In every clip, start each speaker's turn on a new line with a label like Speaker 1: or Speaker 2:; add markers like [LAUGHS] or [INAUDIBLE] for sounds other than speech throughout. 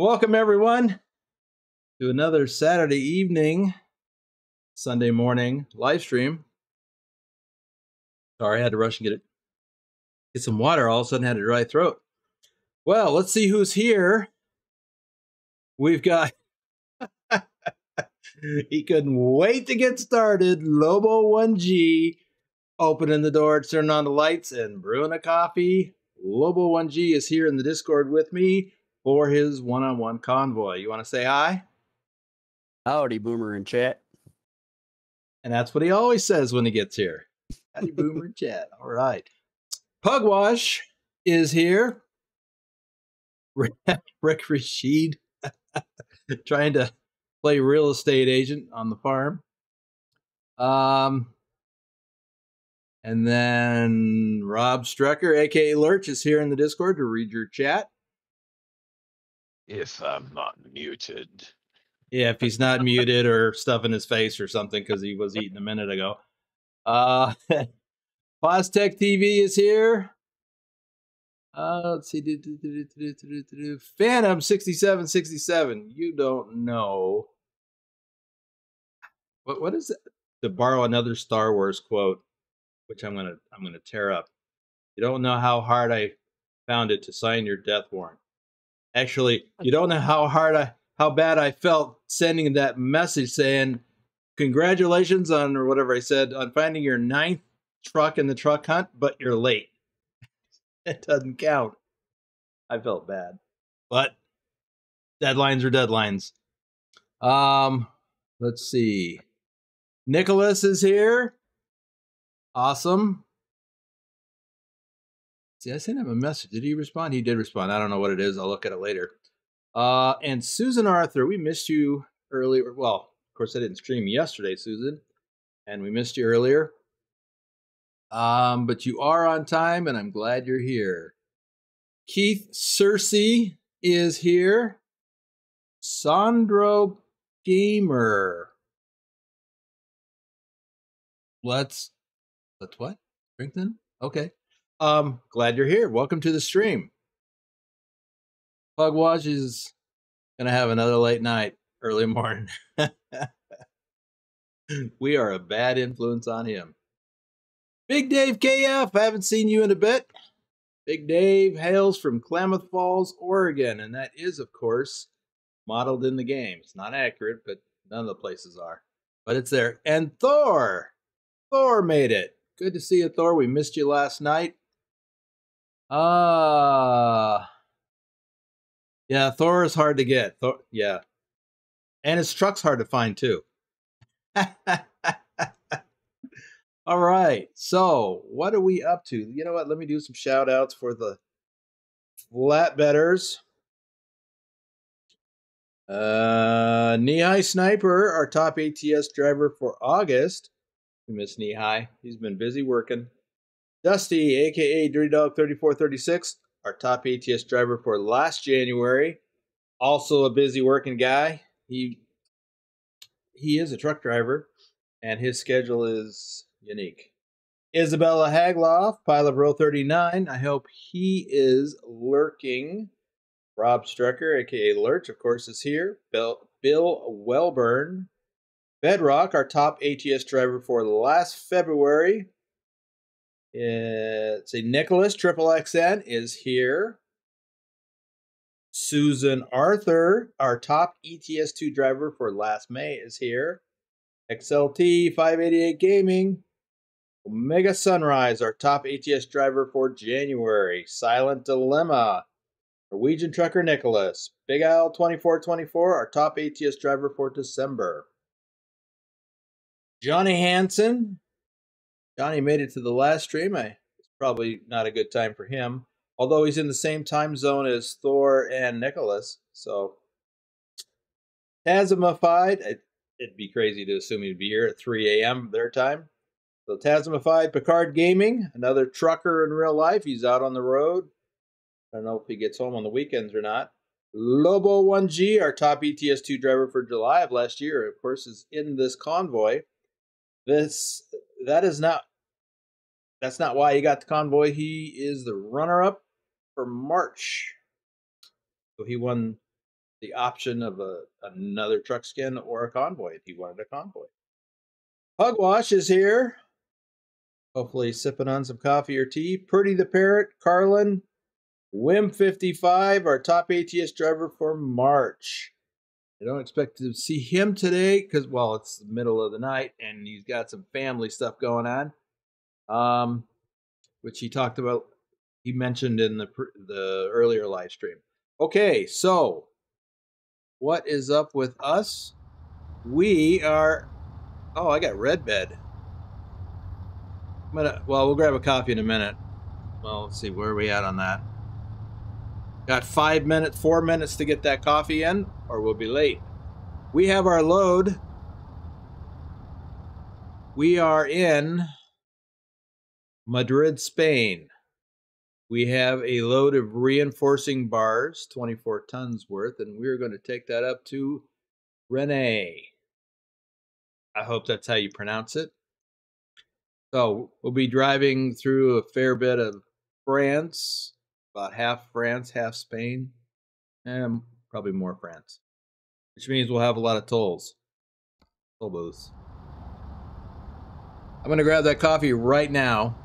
Speaker 1: Welcome, everyone, to another Saturday evening, Sunday morning live stream. Sorry, I had to rush and get it, get some water. All of a sudden, had a dry throat. Well, let's see who's here. We've got. [LAUGHS] he couldn't wait to get started. Lobo 1G opening the door, turning on the lights, and brewing a coffee. Lobo 1G is here in the Discord with me for his one on one convoy. You want to say hi?
Speaker 2: Howdy, Boomer in chat.
Speaker 1: And that's what he always says when he gets here. Howdy, Boomer in chat. [LAUGHS] All right. Pugwash is here. [LAUGHS] Rick Rashid [LAUGHS] trying to play real estate agent on the farm. Um, and then Rob Strecker, aka Lurch, is here in the Discord to read your chat.
Speaker 3: If I'm not muted.
Speaker 1: Yeah, if he's not muted or stuffing his face or something because he was eating a minute ago. Uh [LAUGHS] Tech TV is here. Uh, let's see. Phantom 6767. You don't know. What what is it? To borrow another Star Wars quote, which I'm gonna I'm gonna tear up. You don't know how hard I found it to sign your death warrant. Actually, you don't know how hard I how bad I felt sending that message saying congratulations on or whatever I said on finding your ninth truck in the truck hunt, but you're late. [LAUGHS] it doesn't count. I felt bad. But deadlines are deadlines. Um, let's see. Nicholas is here. Awesome. See, I sent him a message. Did he respond? He did respond. I don't know what it is. I'll look at it later. Uh, and Susan Arthur, we missed you earlier. Well, of course, I didn't stream yesterday, Susan, and we missed you earlier. Um, but you are on time, and I'm glad you're here. Keith Cersei is here. Sandro Gamer. Let's let's what? Strengthen? Okay. Um, glad you're here. Welcome to the stream. Pugwash is gonna have another late night, early [LAUGHS] morning. we are a bad influence on him. Big Dave KF, I haven't seen you in a bit. Big Dave hails from Klamath Falls, Oregon, and that is, of course, modeled in the game. It's not accurate, but none of the places are. But it's there. And Thor! Thor made it. Good to see you, Thor. We missed you last night. Uh, yeah, Thor is hard to get. Thor, yeah. And his truck's hard to find too. [LAUGHS] All right. So, what are we up to? You know what? Let me do some shout outs for the flatbedders. Uh, Knee Sniper, our top ATS driver for August. We miss Knee He's been busy working. Dusty, aka Dirty Dog 3436, our top ATS driver for last January. Also a busy working guy. He he is a truck driver, and his schedule is unique. Isabella Hagloff, Pilotbro 39. I hope he is lurking. Rob Strecker, aka Lurch, of course, is here. Bill, Bill Welburn. Bedrock, our top ATS driver for last February. It's a Nicholas Triple XN is here. Susan Arthur, our top ETS2 driver for last May, is here. XLT 588 Gaming. Omega Sunrise, our top ATS driver for January. Silent Dilemma. Norwegian Trucker Nicholas. Big Al 2424, our top ATS driver for December. Johnny Hanson, Johnny made it to the last stream. I, it's probably not a good time for him, although he's in the same time zone as Thor and Nicholas. So, Tasmified, it, it'd be crazy to assume he'd be here at 3 a.m. their time. So, Tasmified Picard Gaming, another trucker in real life. He's out on the road. I don't know if he gets home on the weekends or not. Lobo 1G, our top ETS2 driver for July of last year, of course, is in this convoy. This that is not that's not why he got the convoy. He is the runner up for March. So he won the option of a another truck skin or a convoy if he wanted a convoy. Pugwash is here. Hopefully, sipping on some coffee or tea. Purdy the Parrot, Carlin, Wim55, our top ATS driver for March. I don't expect to see him today because, well, it's the middle of the night and he's got some family stuff going on, um, which he talked about. He mentioned in the the earlier live stream. Okay, so what is up with us? We are. Oh, I got red bed. I'm gonna. Well, we'll grab a coffee in a minute. Well, let's see where are we at on that. Got five minutes, four minutes to get that coffee in, or we'll be late. We have our load. We are in Madrid, Spain. We have a load of reinforcing bars, 24 tons worth, and we're going to take that up to Rennes. I hope that's how you pronounce it. So we'll be driving through a fair bit of France, about half France, half Spain, and probably more France, which means we'll have a lot of tolls, toll booths. I'm going to grab that coffee right now.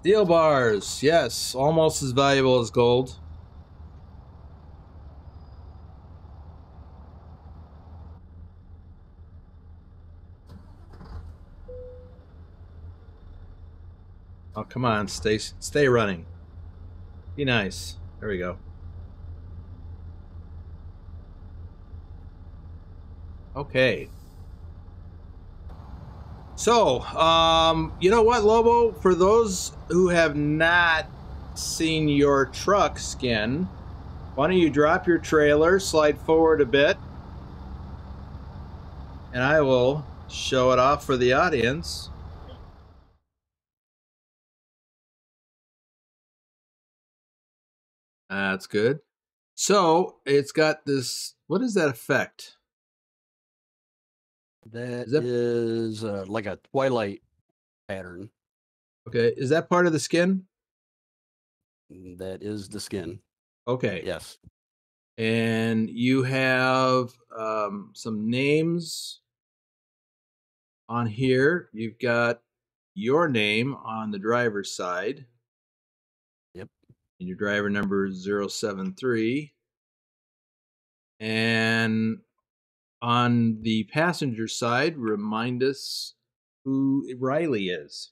Speaker 1: Steel bars, yes, almost as valuable as gold. Oh, come on, stay stay running. Be nice. There we go. Okay. So, um, you know what, Lobo? For those who have not seen your truck skin, why don't you drop your trailer, slide forward a bit, and I will show it off for the audience. That's good. So it's got this. What is that effect?
Speaker 2: That is, that... is uh, like a twilight pattern.
Speaker 1: Okay, is that part of the skin?
Speaker 2: Mm, that is the skin.
Speaker 1: Okay.
Speaker 2: Yes.
Speaker 1: And you have um, some names on here. You've got your name on the driver's side Yep. and your driver number is 073. And on the passenger side, remind us who Riley is.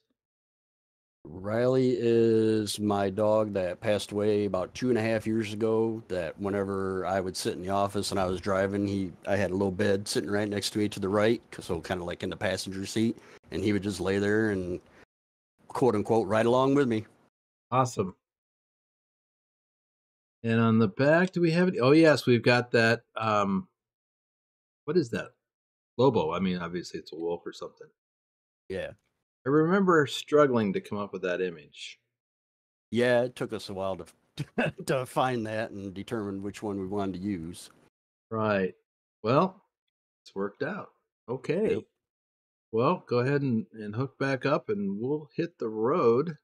Speaker 2: Riley is my dog that passed away about two and a half years ago. That whenever I would sit in the office and I was driving, he I had a little bed sitting right next to me to the right, so kind of like in the passenger seat, and he would just lay there and quote unquote ride along with me.
Speaker 1: Awesome. And on the back, do we have it? Oh yes, we've got that. Um, what is that? Lobo. I mean, obviously it's a wolf or something.
Speaker 2: Yeah.
Speaker 1: I remember struggling to come up with that image.
Speaker 2: Yeah, it took us a while to [LAUGHS] to find that and determine which one we wanted to use.
Speaker 1: Right. Well, it's worked out. Okay. Yep. Well, go ahead and, and hook back up and we'll hit the road.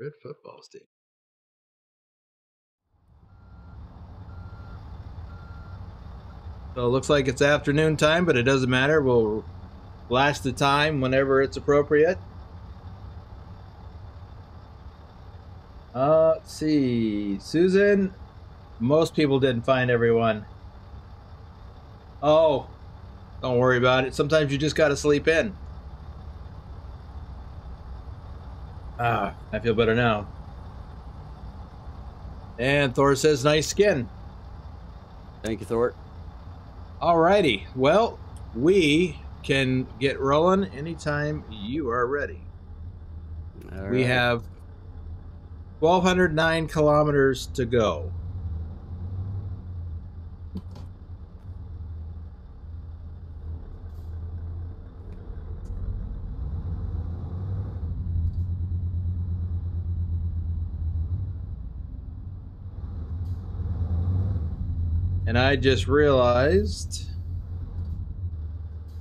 Speaker 1: Red football stadium. So it looks like it's afternoon time, but it doesn't matter. We'll last the time whenever it's appropriate. Uh, let's see. Susan, most people didn't find everyone. Oh, don't worry about it. Sometimes you just got to sleep in. Ah, I feel better now. And Thor says, nice skin.
Speaker 2: Thank you, Thor.
Speaker 1: Alrighty. Well, we can get rolling anytime you are ready. All we right. have 1,209 kilometers to go. I just realized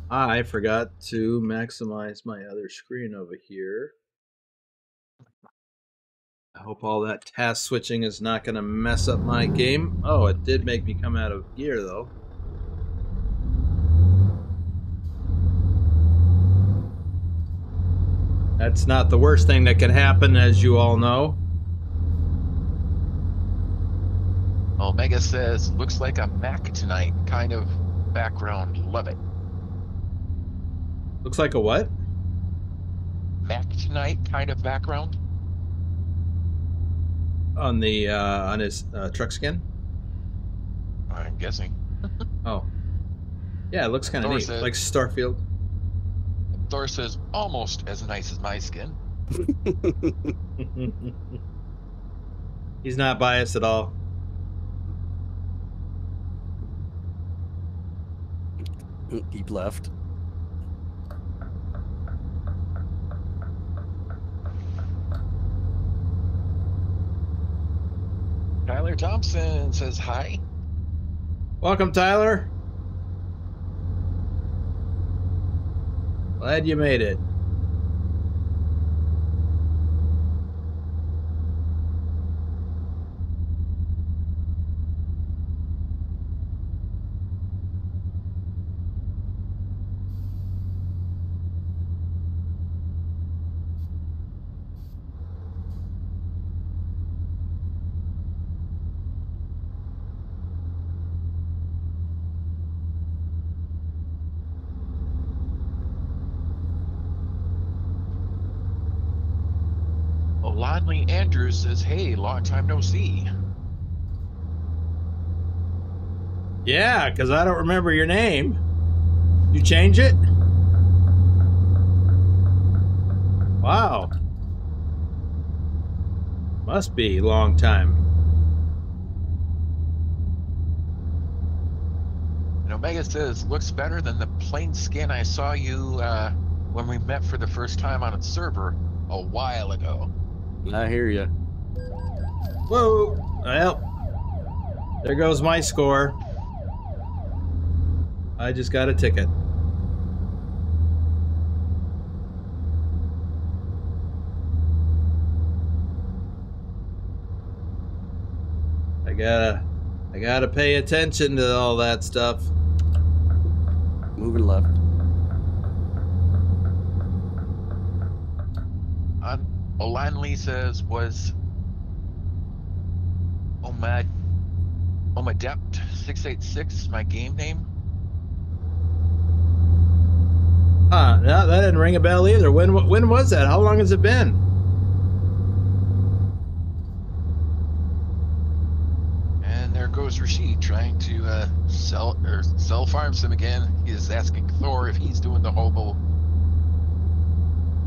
Speaker 1: I forgot to maximize my other screen over here. I hope all that task switching is not going to mess up my game. Oh, it did make me come out of gear, though. That's not the worst thing that can happen, as you all know.
Speaker 3: Omega says, looks like a Mac tonight. Kind of background. Love it.
Speaker 1: Looks like a what?
Speaker 3: Mac tonight kind of background.
Speaker 1: On the uh, on his uh, truck skin.
Speaker 3: I'm guessing. [LAUGHS]
Speaker 1: Oh, yeah, it looks kind of neat,
Speaker 3: said-
Speaker 1: like Starfield.
Speaker 3: Thor says, almost as nice as my skin. [LAUGHS] [LAUGHS]
Speaker 1: He's not biased at all.
Speaker 2: Keep left.
Speaker 3: Tyler Thompson says hi.
Speaker 1: Welcome, Tyler. Glad you made it.
Speaker 3: Andrews says, hey, long time no see.
Speaker 1: Yeah, because I don't remember your name. You change it? Wow. Must be long time.
Speaker 3: And Omega says, looks better than the plain skin I saw you uh, when we met for the first time on a server a while ago.
Speaker 2: I hear you.
Speaker 1: Whoa. Well, there goes my score. I just got a ticket. I gotta, I gotta pay attention to all that stuff.
Speaker 2: Moving left.
Speaker 3: On Olanley says, was Omad Omadept 686 my game name?
Speaker 1: Huh? No, that didn't ring a bell either. When, when was that? How long has it been?
Speaker 3: And there goes Rashid trying to uh, sell or sell farms sim again. He is asking Thor if he's doing the hobo.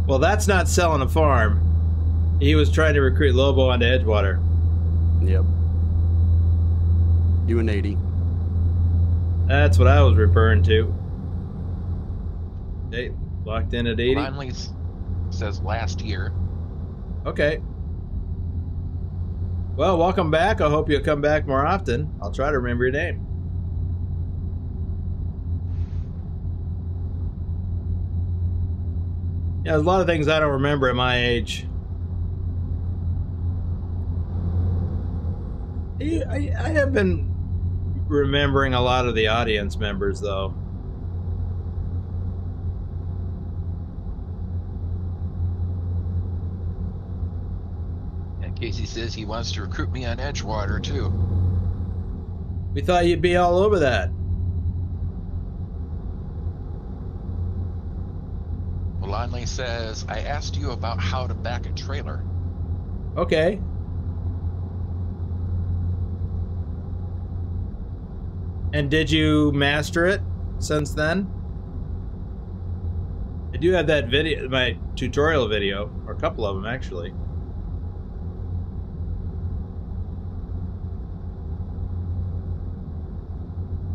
Speaker 1: Well, that's not selling a farm. He was trying to recruit Lobo onto Edgewater.
Speaker 2: Yep. Doing 80.
Speaker 1: That's what I was referring to. Okay, locked in at 80.
Speaker 3: Olanley s- says last year.
Speaker 1: Okay. Well, welcome back. I hope you'll come back more often. I'll try to remember your name. Yeah, there's a lot of things I don't remember at my age. I, I I have been remembering a lot of the audience members, though.
Speaker 3: And Casey says he wants to recruit me on Edgewater too.
Speaker 1: We thought you'd be all over that.
Speaker 3: Olanley says, I asked you about how to back a trailer.
Speaker 1: Okay. And did you master it since then? I do have that video, my tutorial video, or a couple of them actually.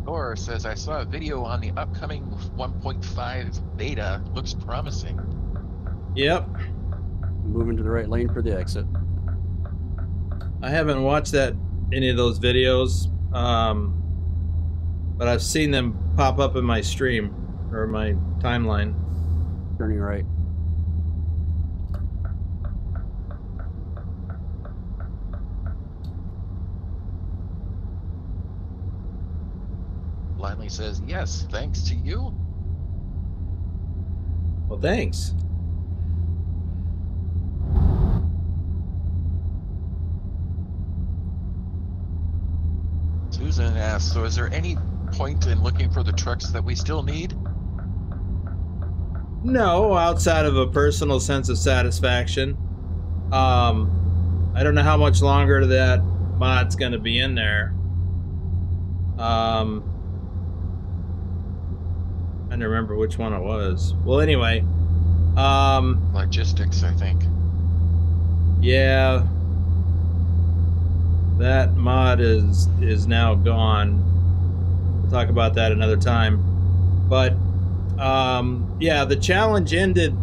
Speaker 3: Thor says, I saw a video on the upcoming 1.5 beta. Looks promising.
Speaker 1: Yep.
Speaker 2: Moving to the right lane for the exit.
Speaker 1: I haven't watched that any of those videos, um, but I've seen them pop up in my stream. or my timeline.
Speaker 2: Turning right.
Speaker 3: Blindly says, yes, thanks to you.
Speaker 1: Well, thanks.
Speaker 3: Susan asks, so is there any point in looking for the trucks that we still need?
Speaker 1: No, outside of a personal sense of satisfaction. Um, I don't know how much longer that mod's going to be in there. Um, I don't remember which one it was. Well, anyway, um,
Speaker 3: Logistics, I think.
Speaker 1: yeah, that mod is is now gone. Talk about that another time. But um, yeah, the challenge ended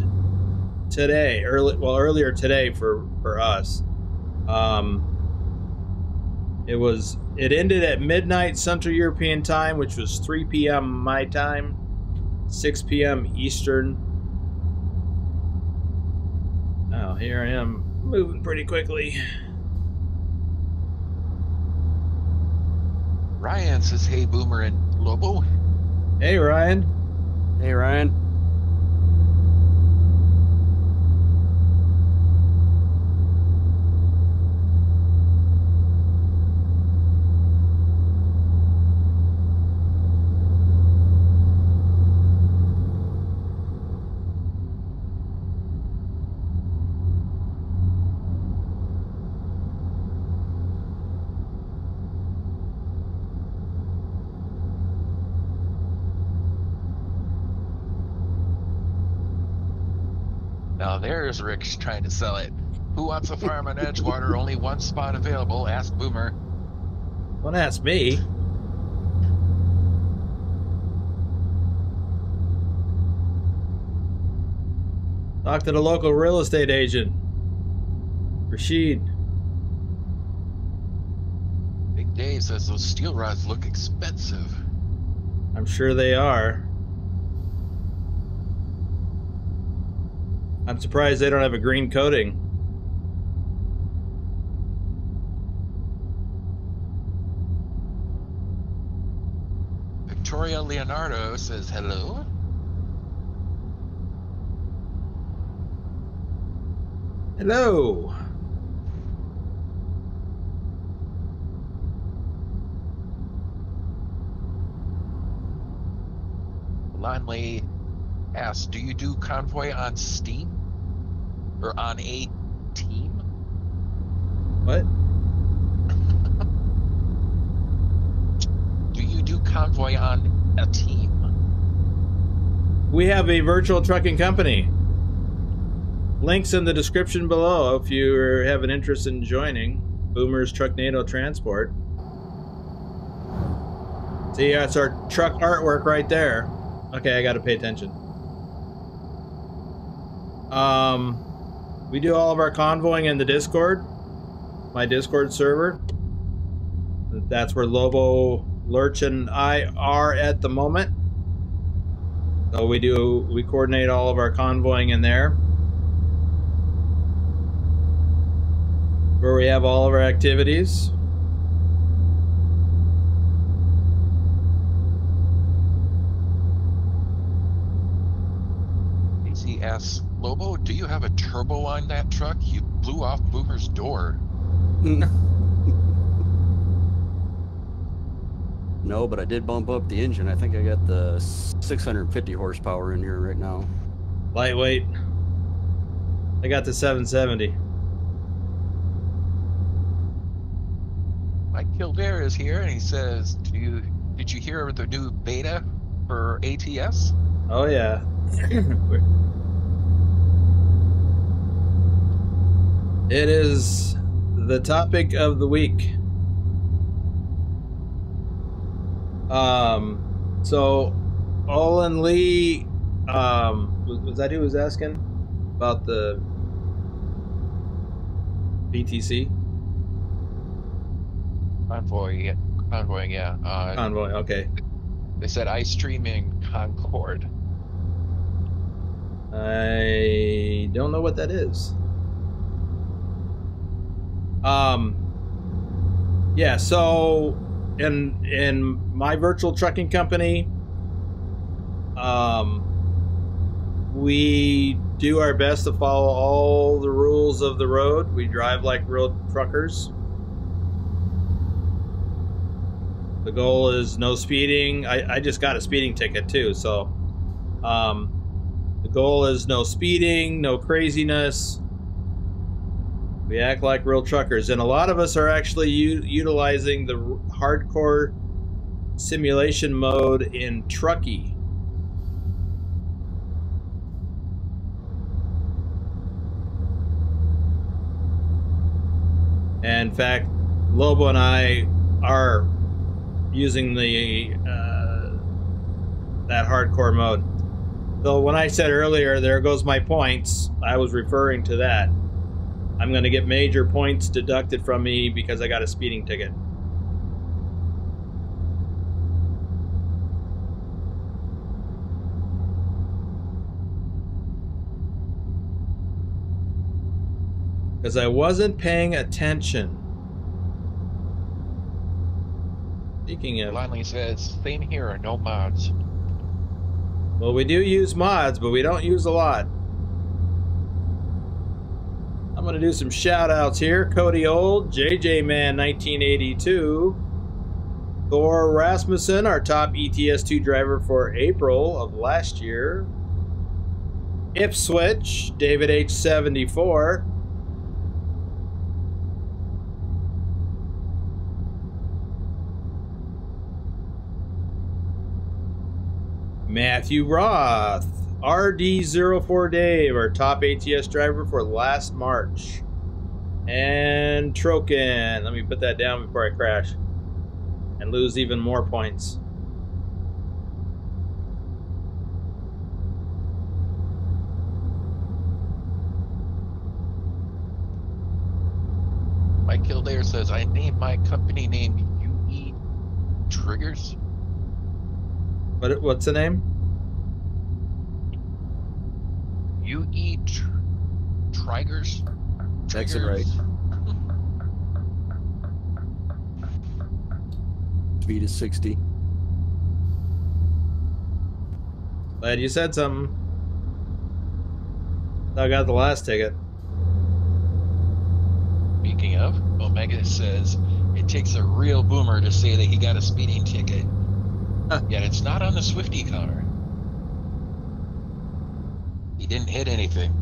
Speaker 1: today, early well earlier today for for us. Um, it was it ended at midnight Central European time, which was 3 p.m. my time, 6 p.m. Eastern. Oh, here I am moving pretty quickly.
Speaker 3: Ryan says, hey, Boomer and Lobo.
Speaker 1: Hey, Ryan.
Speaker 2: Hey, Ryan.
Speaker 3: Now there's Rick's trying to sell it. Who wants a farm on Edgewater? Only one spot available. Ask Boomer.
Speaker 1: Don't ask me. Talk to the local real estate agent, Rashid.
Speaker 3: Big Dave says those steel rods look expensive.
Speaker 1: I'm sure they are. I'm surprised they don't have a green coating.
Speaker 3: Victoria Leonardo says hello.
Speaker 1: Hello.
Speaker 3: Lonley asks, do you do convoy on Steam? Or on a team?
Speaker 1: What? [LAUGHS]
Speaker 3: Do you do convoy on a team?
Speaker 1: We have a virtual trucking company. Links in the description below if you have an interest in joining Boomer's Truck Trucknado Transport. See, that's our truck artwork right there. Okay, I got to pay attention. Um, we do all of our convoying in the Discord, my Discord server. That's where Lobo, Lurch, and I are at the moment. So we do we coordinate all of our convoying in there. Where we have all of our activities.
Speaker 3: AC asks, Lobo, do you have a turbo on that truck? You blew off Boomer's door.
Speaker 2: No, [LAUGHS] but I did bump up the engine. I think I got the 650 horsepower in here right now.
Speaker 1: Lightweight. I got the 770.
Speaker 3: Mike Kildare is here and he says, Do you did you hear of the new beta for ATS?
Speaker 1: Oh yeah. [CLEARS THROAT] It is the topic of the week. Um, so Olin Lee, um, was, was that who was asking about the VTC?
Speaker 3: Convoy, yeah. Convoy, yeah. Uh,
Speaker 1: Convoy, okay.
Speaker 3: They said ice streaming Concord.
Speaker 1: I don't know what that is. Um, yeah, so in in my virtual trucking company, um, we do our best to follow all the rules of the road. We drive like real truckers. The goal is no speeding. I, I just got a speeding ticket too, so um, the goal is no speeding, no craziness. We act like real truckers, and a lot of us are actually utilizing the hardcore simulation mode in Trucky. And in fact, Lobo and I are using the uh, that hardcore mode. So when I said earlier, there goes my points, I was referring to that. I'm going to get major points deducted from me because I got a speeding ticket. Because I wasn't paying attention. Speaking of.
Speaker 3: Lonely says, same here, no mods.
Speaker 1: Well, we do use mods, but we don't use a lot. Going to do some shout outs here. Cody Old, JJ Man 1982, Thor Rasmussen, our top ETS2 driver for April of last year, Ipswich, David H74, Matthew Roth, RD04 Dave, our top ATS driver for last March. And Troken. Let me put that down before I crash and lose even more points.
Speaker 3: Mike Kildare says, I named my company name UE Triggers.
Speaker 1: What, what's the name?
Speaker 3: UE tr- Trigers.
Speaker 2: That's right. Speed is 60.
Speaker 1: Glad you said something. I got the last ticket.
Speaker 3: Speaking of, Omega says it takes a real boomer to say that he got a speeding ticket. Yet it's not on the Swifty car. He didn't hit anything.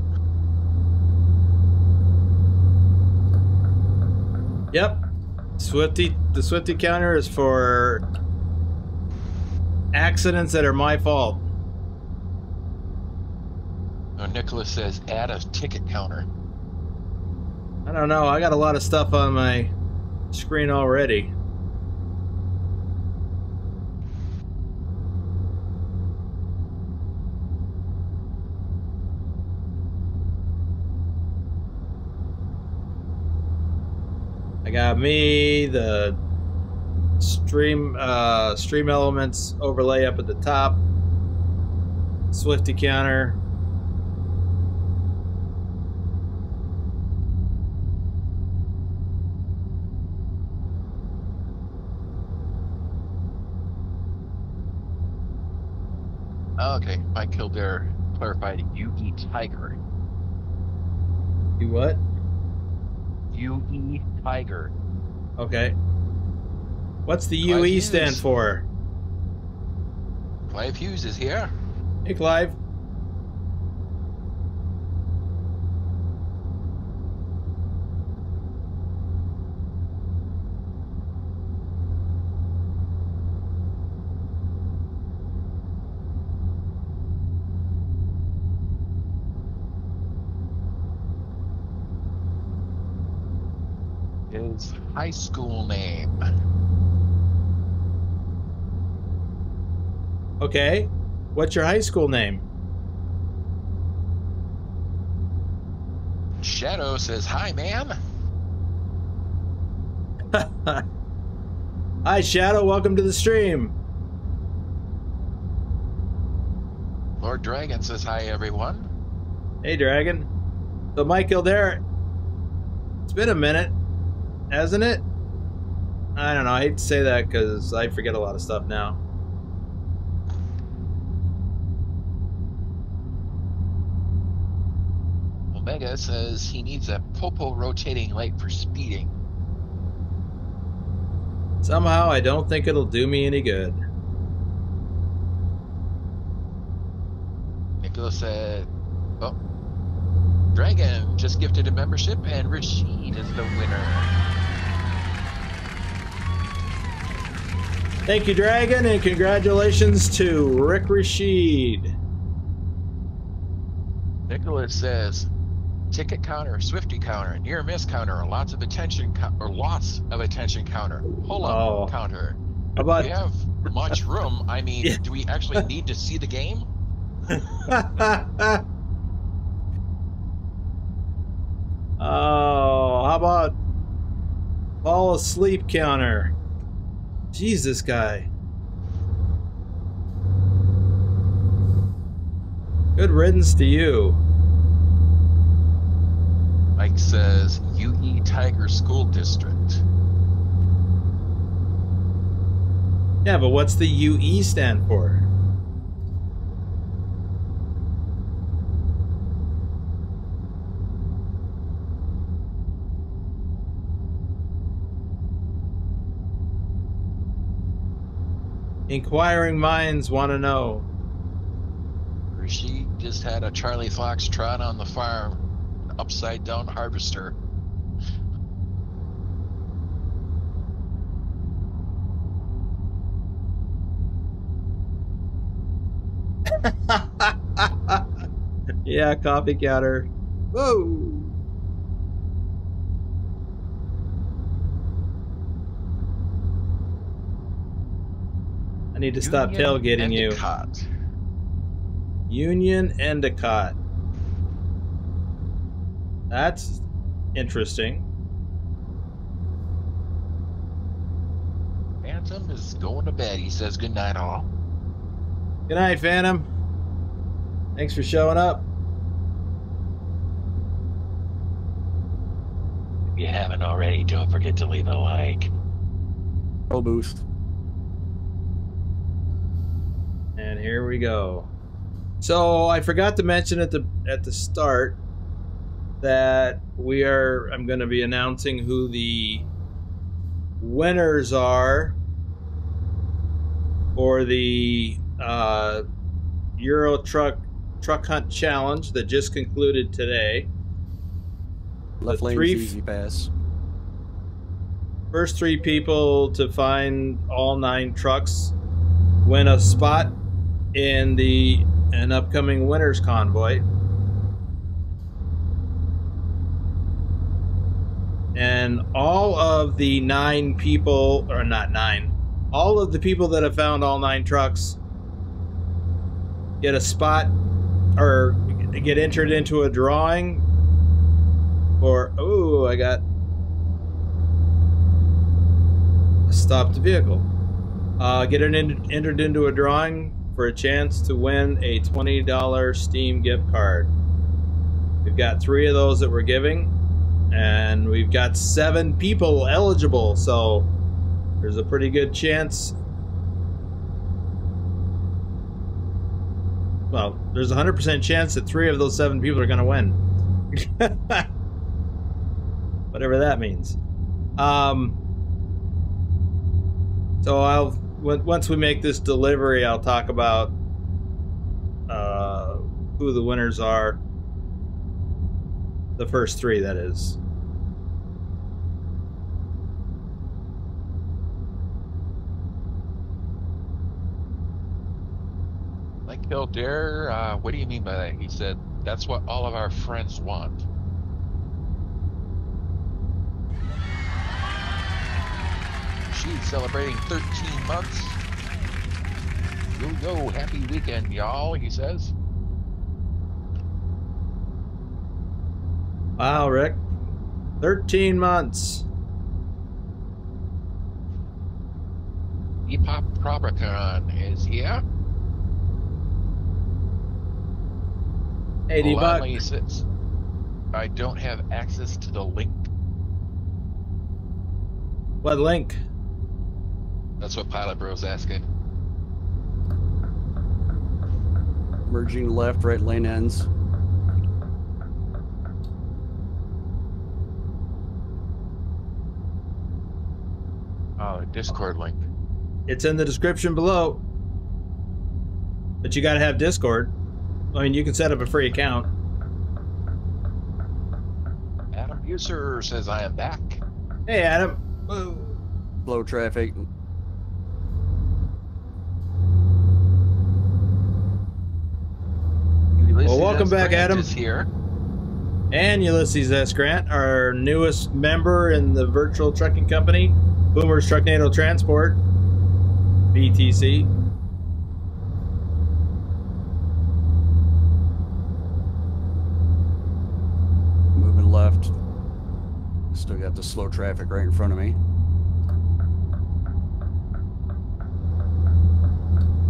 Speaker 1: Yep. Swifty the Swifty counter is for accidents that are my fault.
Speaker 3: Oh, Nicholas says add a ticket counter.
Speaker 1: I don't know. I got a lot of stuff on my screen already. I got me, the stream uh, stream elements overlay up at the top, Swifty counter,
Speaker 3: Oh, okay, Mike Kildare clarified UE Tiger.
Speaker 1: You what?
Speaker 3: UE Tiger.
Speaker 1: Okay. What's the
Speaker 3: Clive
Speaker 1: UE stand
Speaker 3: Hughes.
Speaker 1: for?
Speaker 3: Clive Hughes is here.
Speaker 1: Hey, Clive.
Speaker 3: His high school name.
Speaker 1: Okay. What's your high school name?
Speaker 3: Shadow says, Hi, ma'am. [LAUGHS]
Speaker 1: Hi, Shadow. Welcome to the stream.
Speaker 3: Lord Dragon says, Hi, everyone.
Speaker 1: Hey, Dragon. So, Michael, there. it's been a minute, hasn't it? I don't know. I hate to say that because I forget a lot of stuff now.
Speaker 3: Omega says he needs a popo rotating light for speeding.
Speaker 1: Somehow, I don't think it'll do me any good.
Speaker 3: Nicholas said, "Oh, Dragon just gifted a membership, and Rashid is the winner."
Speaker 1: Thank you, Dragon, and congratulations to Rick Rashid.
Speaker 3: Nicholas says, ticket counter, Swifty counter, near miss counter, lots of attention co- or lots of attention counter, pull up
Speaker 1: Oh.
Speaker 3: counter.
Speaker 1: How about
Speaker 3: we have much room. I mean, [LAUGHS]
Speaker 1: Yeah.
Speaker 3: do we actually need to see the game? [LAUGHS]
Speaker 1: oh, how about fall asleep counter? Jesus, guy. Good riddance to you.
Speaker 3: Mike says UE Tiger School District.
Speaker 1: Yeah, but what's the UE stand for? Inquiring minds want to know.
Speaker 3: Rashid just had a Charlie Fox trot on the farm, an upside down harvester. [LAUGHS]
Speaker 1: yeah, coffee counter. Whoa. I need to stop
Speaker 3: Union
Speaker 1: tailgating you.
Speaker 3: Endicott.
Speaker 1: Union Endicott. That's interesting.
Speaker 3: Phantom is going to bed. He says good night, all.
Speaker 1: Good night, Phantom. Thanks for showing up.
Speaker 3: If you haven't already, don't forget to leave a like.
Speaker 2: Pro boost.
Speaker 1: And here we go. So I forgot to mention at the at the start that we are I'm going to be announcing who the winners are for the uh, Euro Truck Truck Hunt Challenge that just concluded today.
Speaker 2: Left
Speaker 1: lane
Speaker 2: easy pass.
Speaker 1: First three people to find all nine trucks win a spot in the an upcoming winter's convoy. And all of the nine people, or not nine, all of the people that have found all nine trucks get a spot or get entered into a drawing Or, oh, I got stopped vehicle. Uh, get it in, entered into a drawing for a chance to win a $20 Steam gift card. We've got three of those that we're giving, and we've got seven people eligible, so there's a pretty good chance. Well, there's a 100% chance that three of those seven people are going to win. [LAUGHS] Whatever that means. Um, so I'll once we make this delivery, I'll talk about uh, who the winners are. The first three, that is.
Speaker 3: Like Kildare, uh, what do you mean by that? He said, that's what all of our friends want. She's celebrating 13 months. Yo, yo, happy weekend, y'all, he says.
Speaker 1: Wow, Rick. 13 months.
Speaker 3: Epop Probicon is here.
Speaker 1: 80 bucks.
Speaker 3: Sits. I don't have access to the link.
Speaker 1: What link?
Speaker 3: That's what Pilotbro's asking.
Speaker 2: Merging left, right lane ends.
Speaker 3: Oh, Discord link.
Speaker 1: It's in the description below. But you got to have Discord. I mean, you can set up a free account.
Speaker 3: Adam User says I am back.
Speaker 1: Hey, Adam. Whoa.
Speaker 2: Slow traffic.
Speaker 3: Ulysses
Speaker 1: welcome
Speaker 3: S.
Speaker 1: back,
Speaker 3: Grant
Speaker 1: Adam.
Speaker 3: Is here.
Speaker 1: And Ulysses S. Grant, our newest member in the virtual trucking company, Boomer's Trucknado Transport, BTC.
Speaker 2: Moving left. Still got the slow traffic right in front of me.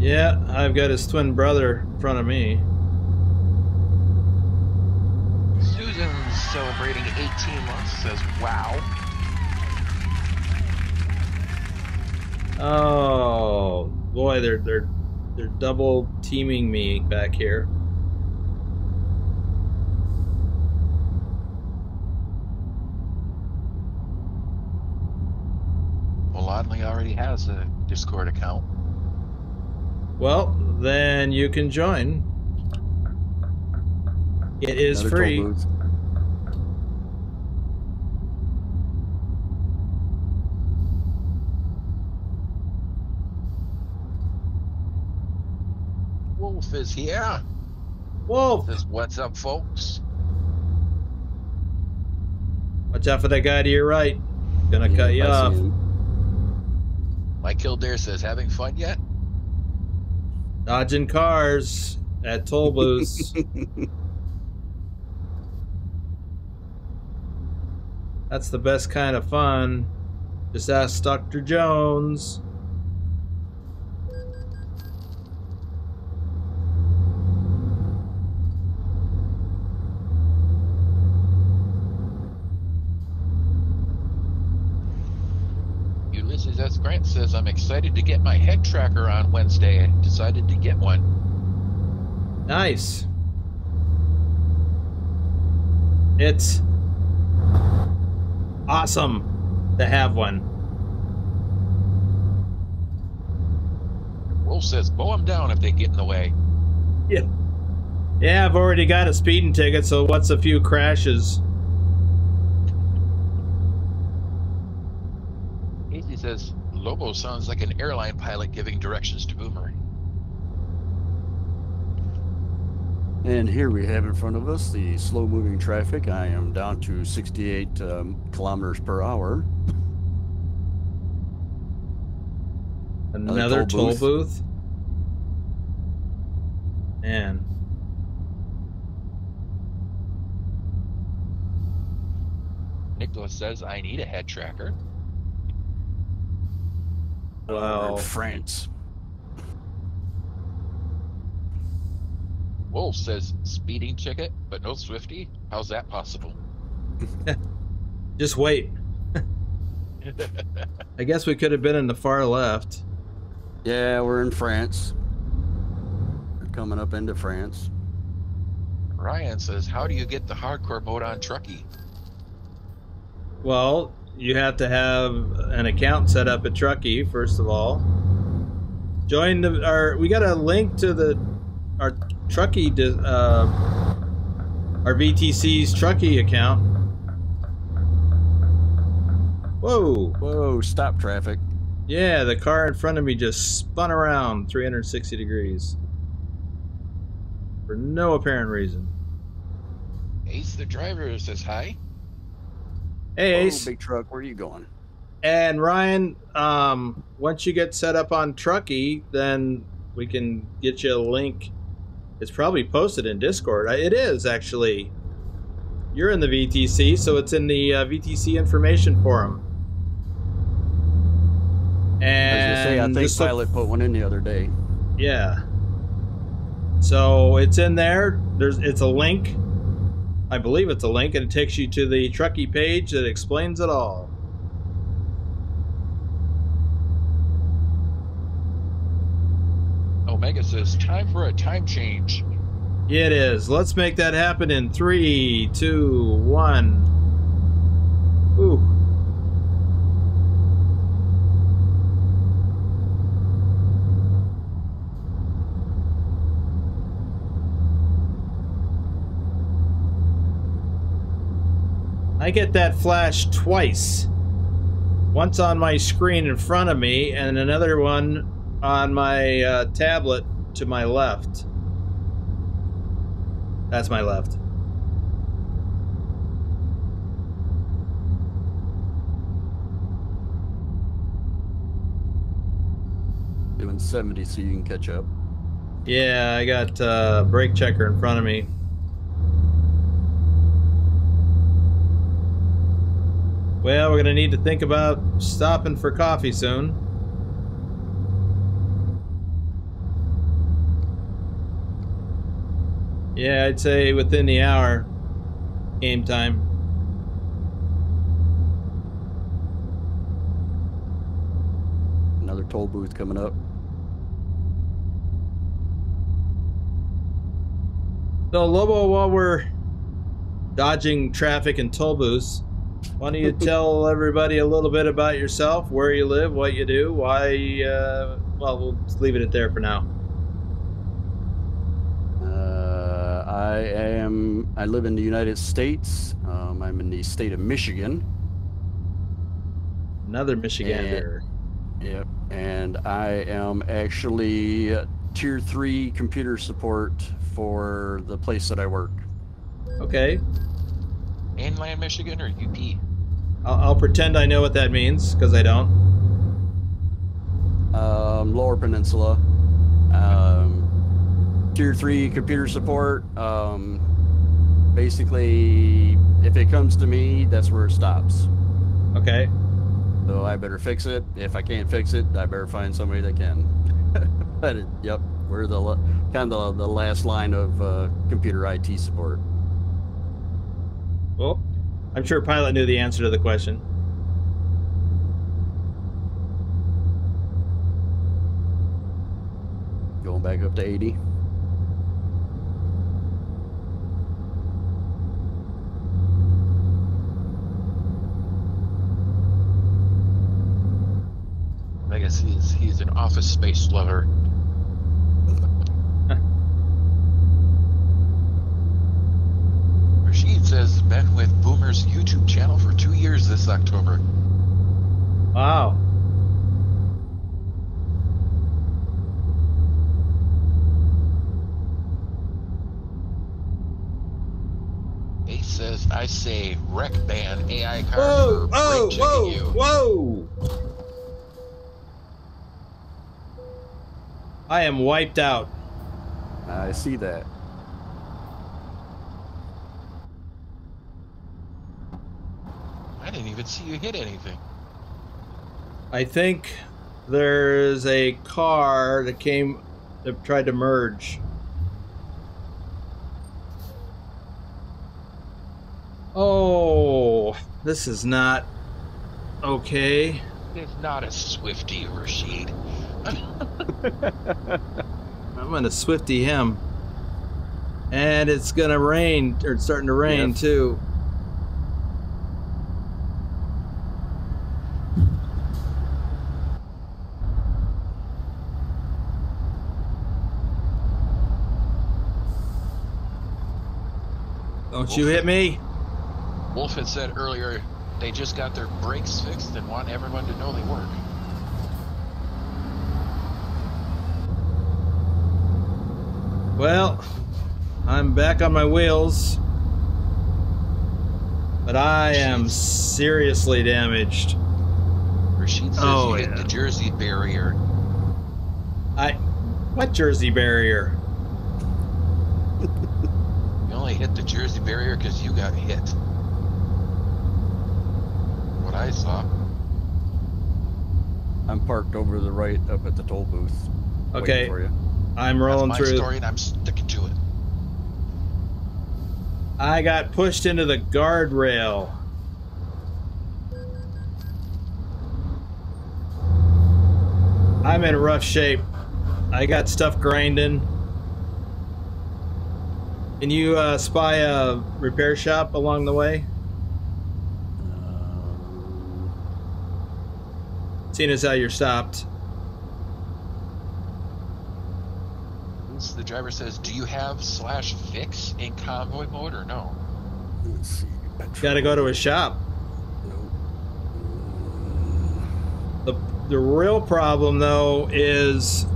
Speaker 1: Yeah, I've got his twin brother in front of me.
Speaker 3: Celebrating 18 months. Says wow.
Speaker 1: Oh boy, they're they're they're double teaming me back here.
Speaker 3: Well, Lonley already has a Discord account.
Speaker 1: Well, then you can join. It is
Speaker 2: Another
Speaker 1: free.
Speaker 2: booth.
Speaker 3: Wolf is here.
Speaker 1: Wolf,
Speaker 3: Says what's up, folks?
Speaker 1: watch out for that guy to your right. Gonna
Speaker 2: Yeah,
Speaker 1: cut you
Speaker 2: I
Speaker 1: off.
Speaker 3: Mike Kildare says having fun yet?
Speaker 1: Dodging cars at toll booths. [LAUGHS] That's the best kind of fun. Just ask Dr. Jones.
Speaker 3: Ulysses S. Grant says I'm excited to get my head tracker on Wednesday. I decided to get one.
Speaker 1: Nice. It's awesome to have one.
Speaker 3: Wolf says bow them down if they get in the way.
Speaker 1: Yeah, I've already got a speeding ticket, so what's a few crashes?
Speaker 3: Casey says Lobo sounds like an airline pilot giving directions to Boomer.
Speaker 2: And here we have in front of us the slow moving traffic. I am down to 68 um, kilometers per hour.
Speaker 1: Another,
Speaker 2: toll
Speaker 1: toll booth. Man.
Speaker 3: Nicholas says I need a head tracker.
Speaker 2: We're
Speaker 1: Wow.
Speaker 2: France.
Speaker 3: Wolf says speeding ticket, but no Swifty. How's that possible? [LAUGHS]
Speaker 1: Just wait. [LAUGHS] I guess we could have been in the far left.
Speaker 2: Yeah, we're in France. We're coming up into France.
Speaker 3: Ryan says, How do you get the hardcore mode on Trucky?
Speaker 1: Well, you have to have an account set up at Trucky first of all. Join the our. We got a link to the our Trucky uh, our VTC's Trucky account. Whoa!
Speaker 2: Whoa, stop traffic.
Speaker 1: Yeah, the car in front of me just spun around 360 degrees for no apparent reason.
Speaker 3: Ace the driver says hi.
Speaker 1: Hey,
Speaker 2: Whoa,
Speaker 1: Ace.
Speaker 2: big truck, where are you going?
Speaker 1: And Ryan, um, once you get set up on Trucky, then we can get you a link. It's probably posted in Discord. It is actually. You're in the VTC, so it's in the uh, VTC information forum.
Speaker 2: I
Speaker 1: And
Speaker 2: gonna say, I think Pilot put one in the other day.
Speaker 1: yeah. So it's in there. There's it's a link. I believe it's a link, and it takes you to the Trucky page that explains it all.
Speaker 3: Omega says, time for a time change.
Speaker 1: It is. Let's make that happen in three, two, one. Ooh. I get that flash twice. Once on my screen in front of me, and another one on my uh, tablet to my left. That's my left.
Speaker 2: Doing 70 so you can catch up.
Speaker 1: Yeah, I got uh, brake checker in front of me. Well, we're gonna need to think about stopping for coffee soon. Yeah, I'd say within the hour. Game time.
Speaker 2: Another toll booth coming up.
Speaker 1: So, Lobo, while we're dodging traffic and toll booths, why don't you tell everybody a little bit about yourself, where you live, what you do, why, uh, well, we'll just leave it at there for now.
Speaker 2: Uh, I am. I live in the United States. Um, I'm in the state of Michigan.
Speaker 1: Another Michigander.
Speaker 2: Yep. And I am actually tier three computer support for the place that I work.
Speaker 1: Okay,
Speaker 3: Inland Michigan or UP?
Speaker 1: I'll, I'll pretend I know what that means, because I don't.
Speaker 2: Um, Lower Peninsula. Um, tier three computer support. Um, basically, if it comes to me, that's where it stops.
Speaker 1: Okay.
Speaker 2: So I better fix it. If I can't fix it, I better find somebody that can. [LAUGHS] but it, yep, we're the kind of the, the last line of uh, computer IT support.
Speaker 1: Well, I'm sure Pilot knew the answer to the question.
Speaker 2: Going back up to 80.
Speaker 3: I guess he's he's an office space lover. Rashid says been with Boomer's YouTube channel for two years this October.
Speaker 1: Wow.
Speaker 3: Ace says I say wreck ban AI cars
Speaker 1: Whoa!
Speaker 3: for
Speaker 1: Whoa! Whoa!
Speaker 3: you.
Speaker 1: Whoa! I am wiped out.
Speaker 2: I see that.
Speaker 3: See you hit anything.
Speaker 1: I think there's a car that came that tried to merge. Oh, this is not okay.
Speaker 3: It's not a Swifty, Rashid. [LAUGHS]
Speaker 1: I'm gonna swifty him. And it's gonna rain, or it's starting to rain
Speaker 2: Yep.
Speaker 1: too. Don't you hit me?
Speaker 3: Wolf had said earlier they just got their brakes fixed and want everyone to know they work.
Speaker 1: Well, I'm back on my wheels. But I am seriously damaged.
Speaker 3: Rashid says
Speaker 1: Oh,
Speaker 3: you hit the Jersey barrier.
Speaker 1: I. What Jersey barrier?
Speaker 3: You only hit the Jersey barrier because you got hit. What I saw.
Speaker 2: I'm parked over the right up at the toll booth.
Speaker 1: Okay,
Speaker 2: For you.
Speaker 1: I'm rolling
Speaker 3: That's my
Speaker 1: through.
Speaker 3: story and I'm sticking to it.
Speaker 1: I got pushed into the guardrail. I'm in rough shape. I got stuff grinding. Can you uh, spy a repair shop along the way?
Speaker 2: Um,
Speaker 1: Seeing as how you're stopped.
Speaker 3: The driver says, "Do you have slash fix in convoy mode or no?"
Speaker 2: let's see.
Speaker 1: Got to go to a shop.
Speaker 2: Nope.
Speaker 1: The the real problem though is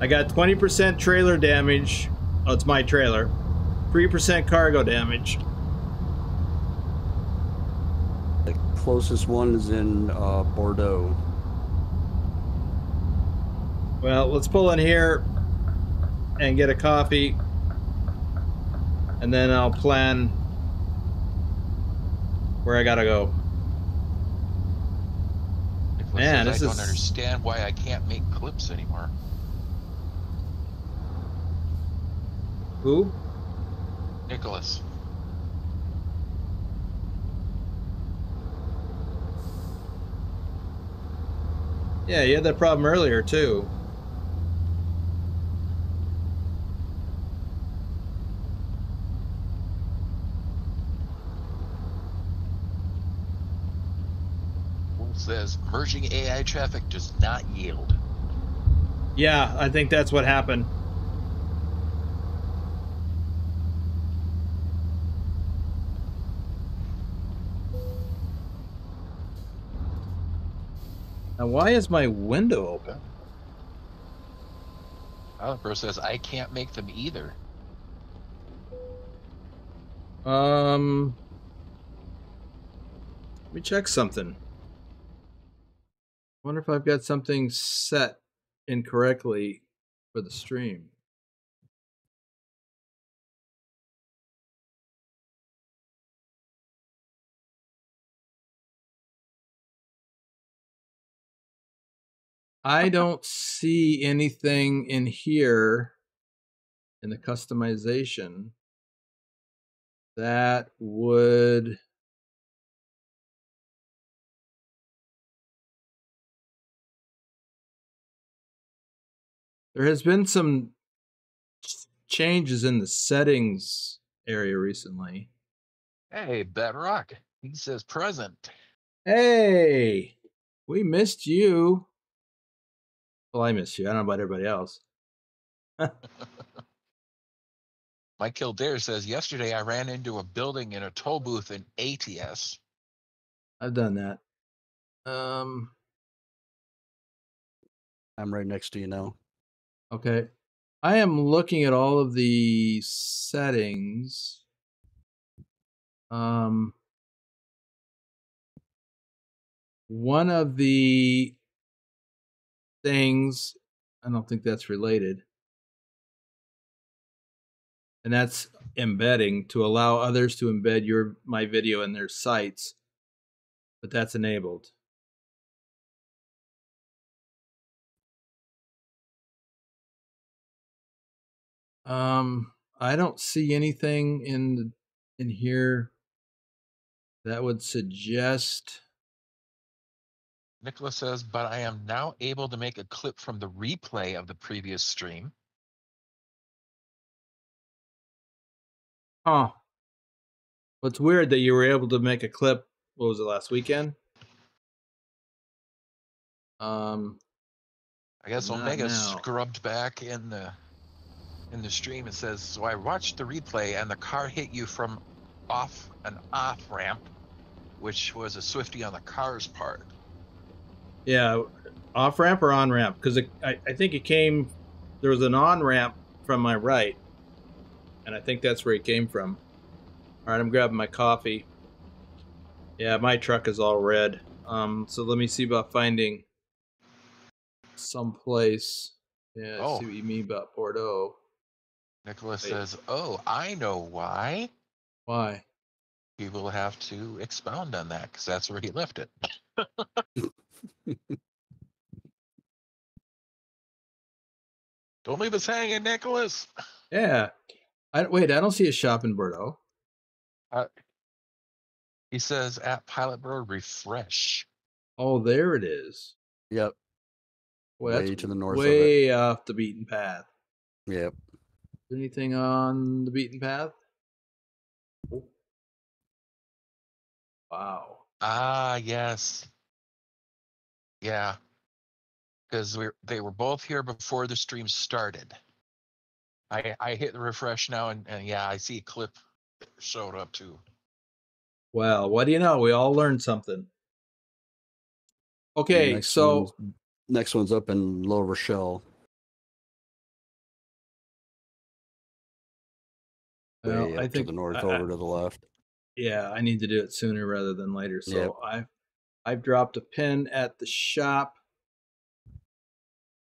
Speaker 1: I got 20% trailer damage. Oh, it's my trailer. 3% cargo damage.
Speaker 2: The closest one is in uh, Bordeaux.
Speaker 1: Well, let's pull in here and get a coffee. And then I'll plan where I gotta go.
Speaker 3: Nicholas
Speaker 1: Man,
Speaker 3: says,
Speaker 1: this
Speaker 3: I don't understand why I can't make clips anymore.
Speaker 1: Who?
Speaker 3: Nicholas.
Speaker 1: Yeah, you had that problem earlier too.
Speaker 3: Says merging AI traffic does not yield.
Speaker 1: Yeah, I think that's what happened. Now, why is my window open?
Speaker 3: Alipro says I can't make them either.
Speaker 1: Um, let me check something. Wonder if I've got something set incorrectly for the stream. I don't see anything in here in the customization that would there has been some changes in the settings area recently
Speaker 3: Hey, Bedrock. He says present.
Speaker 1: hey we missed you well i missed you i don't know about everybody else [LAUGHS] [LAUGHS]
Speaker 3: Mike Kildare says yesterday I ran into a building in a toll booth in ATS.
Speaker 1: i've done that um
Speaker 2: I'm right next to you now.
Speaker 1: Okay. I am looking at all of the settings. Um, one of the things, I don't think that's related. And that's embedding to allow others to embed your my video in their sites. But that's enabled. Um, I don't see anything in in here that would suggest.
Speaker 3: Nicholas says, but I am now able to make a clip from the replay of the previous stream.
Speaker 1: Huh. What's weird that you were able to make a clip. What was it last weekend? Um,
Speaker 3: I guess Omega
Speaker 1: now.
Speaker 3: scrubbed back in the in the stream. It says, so I watched the replay and the car hit you from off an off ramp, which was a Swifty on the car's part.
Speaker 1: Yeah, off ramp or on ramp? Because I, I think it came. There was an on ramp from my right, and I think that's where it came from. All right, I'm grabbing my coffee. Yeah, my truck is all red. Um, so let me see about finding someplace. Yeah,
Speaker 3: Oh.
Speaker 1: see what you mean about Bordeaux.
Speaker 3: Nicholas
Speaker 1: Wait.
Speaker 3: says, oh, I know why.
Speaker 1: Why?
Speaker 3: He will have to expound on that because that's where he left it. [LAUGHS] Don't leave us hanging, Nicholas.
Speaker 1: Yeah. I wait. I don't see a shop in Bordeaux.
Speaker 3: He says at Pilot Road refresh.
Speaker 1: Oh, there it is.
Speaker 2: Yep.
Speaker 1: Well,
Speaker 2: Way to the north of it.
Speaker 1: way off the beaten path.
Speaker 2: Yep.
Speaker 1: Anything on the beaten path? Oh. Wow.
Speaker 3: Ah, yes. Yeah. Because we they were both here before the stream started. I I hit the refresh now and, and yeah, I see a clip showed up too.
Speaker 1: Well, what do you know? We all learned something. Okay,
Speaker 2: Next
Speaker 1: so
Speaker 2: one's- next one's up in La Rochelle.
Speaker 1: well,
Speaker 2: way
Speaker 1: I think
Speaker 2: to the north,
Speaker 1: I- I-
Speaker 2: over to the left.
Speaker 1: yeah, I need to do it sooner rather than later. So
Speaker 2: Yep.
Speaker 1: I've I've dropped a pin at the shop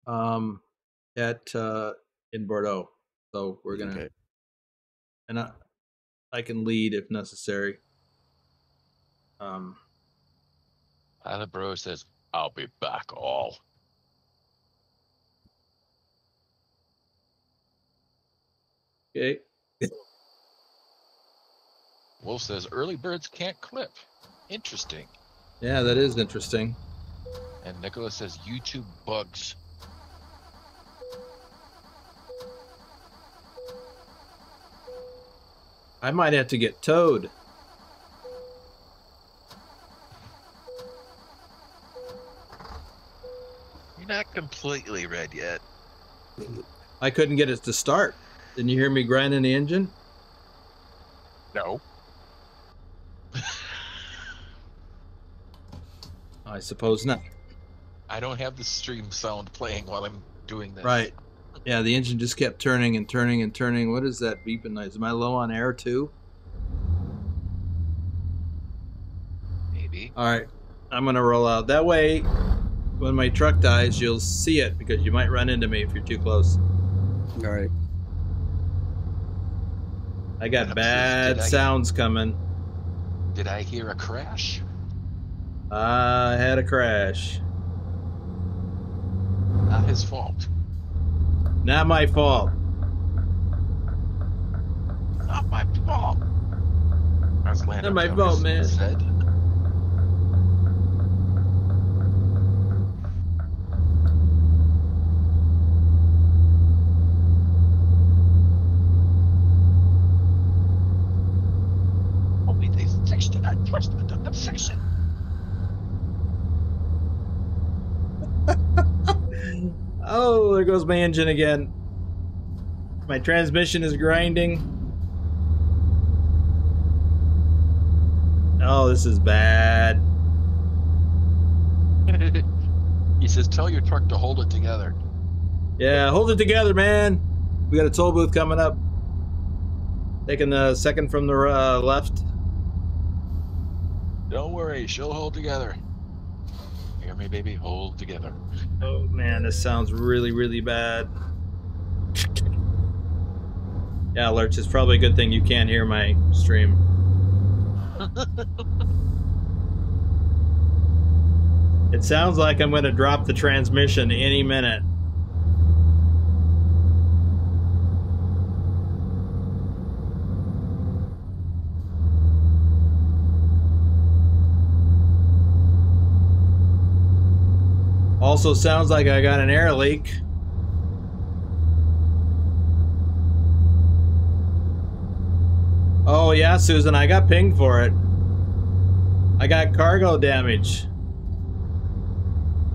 Speaker 1: um at uh in Bordeaux. So we're gonna
Speaker 2: Okay.
Speaker 1: and I I can lead if necessary. Um
Speaker 3: Pilotbro says, I'll be back all.
Speaker 1: okay.
Speaker 3: Wolf says early birds can't clip. Interesting.
Speaker 1: Yeah, that is interesting.
Speaker 3: And Nicholas says YouTube bugs.
Speaker 1: I might have to get towed.
Speaker 3: You're not completely red yet.
Speaker 1: I couldn't get it to start. Didn't you hear me grinding the engine?
Speaker 3: No.
Speaker 1: I suppose not.
Speaker 3: I don't have the stream sound playing while I'm doing this.
Speaker 1: Right. Yeah, the engine just kept turning and turning and turning. What is that beeping noise? Am I low on air too?
Speaker 3: Maybe.
Speaker 1: All right, I'm gonna roll out. That way, when my truck dies, you'll see it because you might run into me if you're too close.
Speaker 2: All right.
Speaker 1: I got
Speaker 3: Did
Speaker 1: bad
Speaker 3: I-
Speaker 1: sounds coming.
Speaker 3: Did I hear a crash?
Speaker 1: I had a crash.
Speaker 3: Not his fault.
Speaker 1: Not my fault.
Speaker 3: Not my fault. Lando
Speaker 1: Not my fault, man.
Speaker 3: Said. Only they fixed it. I trusted them to fix it.
Speaker 1: Oh, there goes my engine again. My transmission is grinding. Oh, this is bad. [LAUGHS]
Speaker 3: he says, "Tell your truck to hold it together."
Speaker 1: Yeah, hold it together, man. We got a toll booth coming up. Taking the second from the uh, left.
Speaker 3: Don't worry, she'll hold together. Hear me, baby? Hold together.
Speaker 1: Oh man, this sounds really, really bad. Yeah, Lurch, it's probably a good thing you can't hear my stream. [LAUGHS] It sounds like I'm going to drop the transmission any minute. Also sounds like I got an air leak. Oh yeah, Susan, I got pinged for it. I got cargo damage.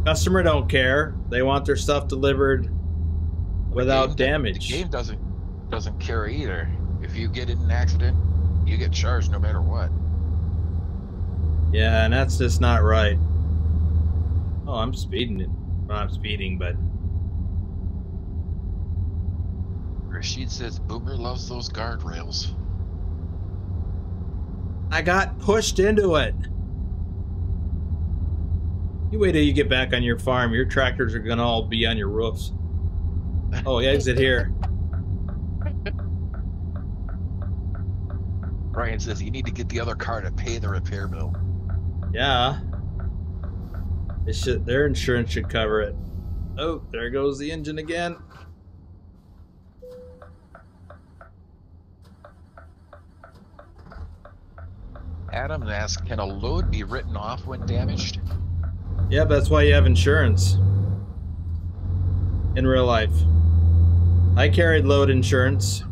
Speaker 1: Customer don't care. They want their stuff delivered without
Speaker 3: The
Speaker 1: damage.
Speaker 3: The game doesn't doesn't care either. If you get in an accident, you get charged no matter what.
Speaker 1: Yeah, and that's just not right. Oh, I'm speeding it. Well, I'm speeding, but
Speaker 3: Rashid says Boomer loves those guardrails.
Speaker 1: I got pushed into it. You wait till you get back on your farm. Your tractors are gonna all be on your roofs. Oh, exit here.
Speaker 3: Brian says you need to get the other car to pay the repair bill.
Speaker 1: Yeah. It should, their insurance should cover it. Oh, there goes the engine again.
Speaker 3: Adam asks, can a load be written off when damaged?
Speaker 1: Yeah, that's why you have insurance. In real life. I carried load insurance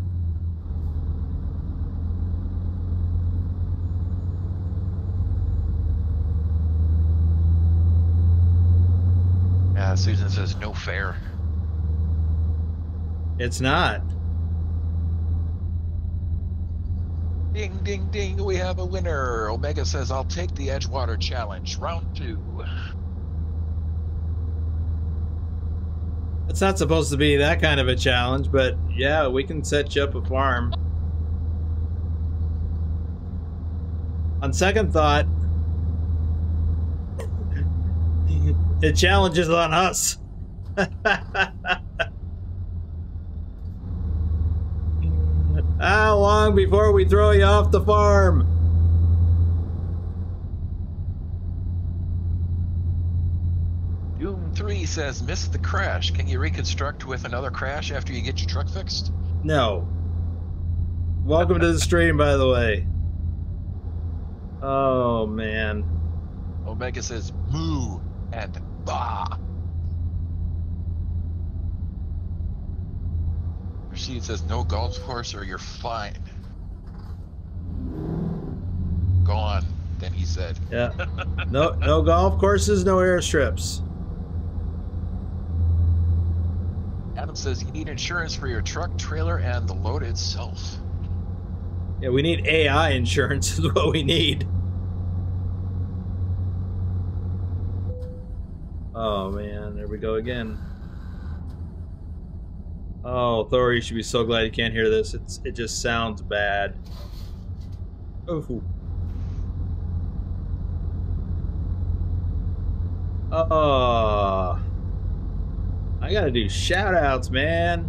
Speaker 3: Susan says no fair.
Speaker 1: It's not.
Speaker 3: Ding, ding, ding, we have a winner. Omega says, I'll take the Edgewater Challenge. Round two.
Speaker 1: It's not supposed to be that kind of a challenge, but yeah, we can set you up a farm. On second thought, [LAUGHS] the challenge is on us. [LAUGHS] Ah, How long before we throw you off the farm?
Speaker 3: Doom 3 says, missed the crash. Can you reconstruct with another crash after you get your truck fixed?
Speaker 1: No. Welcome to the stream, by the way. Oh, man.
Speaker 3: Omega says, moo and bah. Rashid says, no golf course or you're fine. Gone, then he said.
Speaker 1: Yeah. [LAUGHS] No no golf courses, no airstrips.
Speaker 3: Adam says, you need insurance for your truck, trailer, and the load itself.
Speaker 1: Yeah, we need AI insurance [LAUGHS] is what we need. Oh man, there we go again. Oh, Thor, you should be so glad you can't hear this. It's it just sounds bad. Oh. Oh. I gotta do shout outs, man.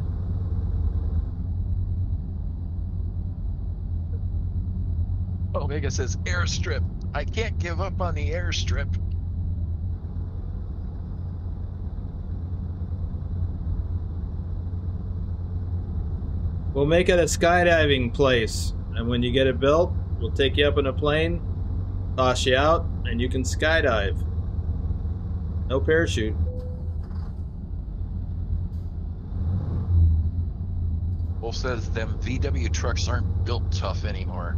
Speaker 3: Omega says, airstrip. I can't give up on the airstrip.
Speaker 1: We'll make it a skydiving place. And when you get it built, we'll take you up in a plane, toss you out, and you can skydive. No parachute.
Speaker 3: Wolf says, them VW trucks aren't built tough anymore.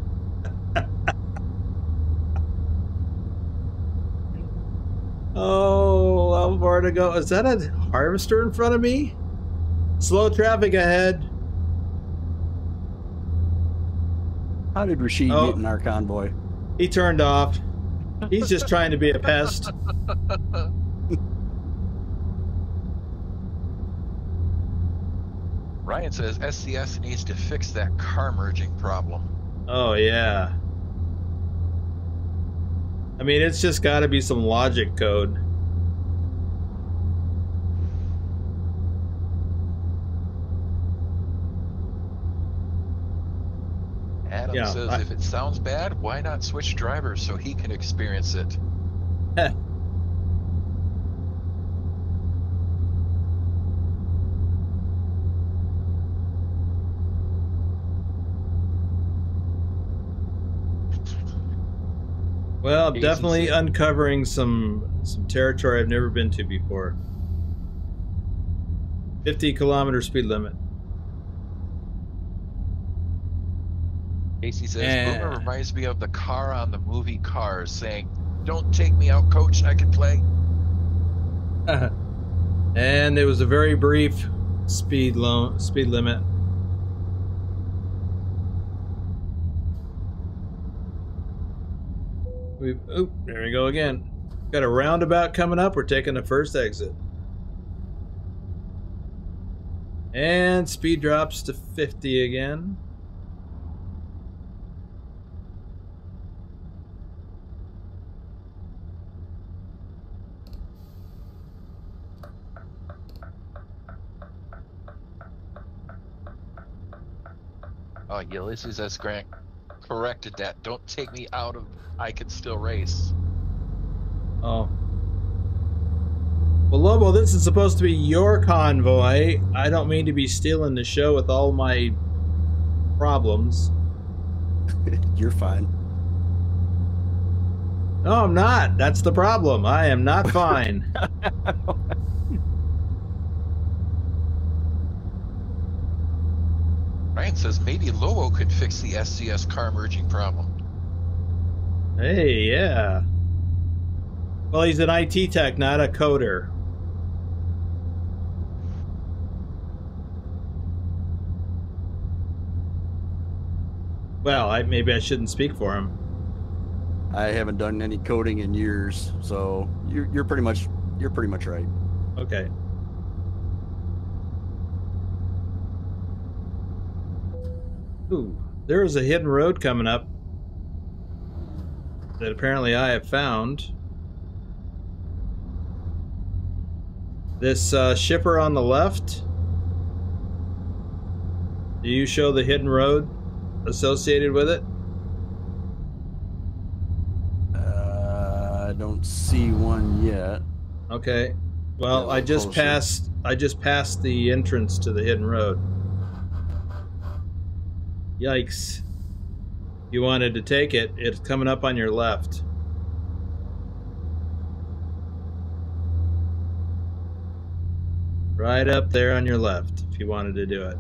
Speaker 3: [LAUGHS]
Speaker 1: Oh, how far to go? Is that a harvester in front of me? Slow traffic ahead.
Speaker 2: How did Rashid
Speaker 1: Oh.
Speaker 2: get in our convoy?
Speaker 1: He turned off. He's just trying to be a pest. [LAUGHS]
Speaker 3: Ryan says, SCS needs to fix that car merging problem.
Speaker 1: Oh, yeah. I mean, it's just got to be some logic code.
Speaker 3: Adam
Speaker 1: Yeah,
Speaker 3: says,
Speaker 1: I-
Speaker 3: if it sounds bad, why not switch drivers so he can experience it? [LAUGHS]
Speaker 1: Well, I'm definitely
Speaker 3: said.
Speaker 1: uncovering some some territory I've never been to before. 50 kilometer speed limit.
Speaker 3: Casey says,
Speaker 1: Eh.
Speaker 3: Boomer reminds me of the car on the movie Cars saying, Don't take me out, coach, I can play. [LAUGHS]
Speaker 1: and it was a very brief speed lo- speed limit. We've oop, there we go again. Got a roundabout coming up. We're taking the first exit. And speed drops to 50 again.
Speaker 3: Oh, Ulysses S. Grant corrected that. Don't take me out of I can still race.
Speaker 1: Oh. Well, Lobo, this is supposed to be your convoy. I don't mean to be stealing the show with all my problems. [LAUGHS]
Speaker 2: You're fine.
Speaker 1: No, I'm not. That's the problem. I am not fine. [LAUGHS]
Speaker 3: Ryan says maybe Lobo could fix the SCS car merging problem.
Speaker 1: hey, yeah. Well, he's an IT tech, not a coder. Well, I, maybe I shouldn't speak for him.
Speaker 2: I haven't done any coding in years, so you're you're pretty much you're pretty much right.
Speaker 1: Okay. Ooh, there is a hidden road coming up that apparently I have found. This uh, shipper on the left. Do you show the hidden road associated with it?
Speaker 2: Uh, I don't see one yet.
Speaker 1: Okay. Well, I just
Speaker 2: closer.
Speaker 1: passed. I just passed the entrance to the hidden road. Yikes! You wanted to take it. It's coming up on your left. Right up there on your left, if you wanted to do it.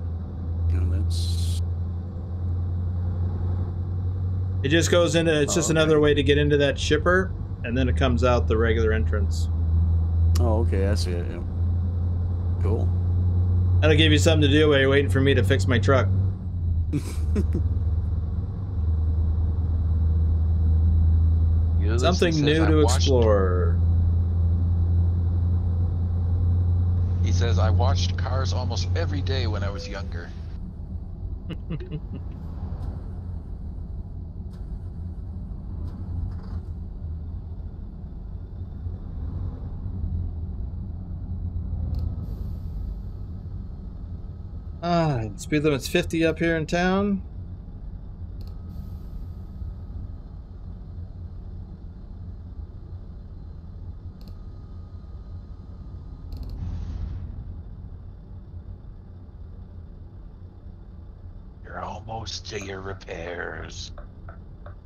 Speaker 2: And that's
Speaker 1: It just goes into. It's
Speaker 2: Oh,
Speaker 1: just
Speaker 2: okay.
Speaker 1: another way to get into that shipper, and then it comes out the regular entrance.
Speaker 2: oh okay, I see it. Yeah. Cool.
Speaker 1: That'll give you something to do while you're waiting for me to fix my truck.
Speaker 3: Ulysses
Speaker 1: Something new to explore.
Speaker 3: He says, I watched cars almost every day when I was younger. [LAUGHS]
Speaker 1: Ah, speed limit's 50 up here in town.
Speaker 3: You're almost to your repairs.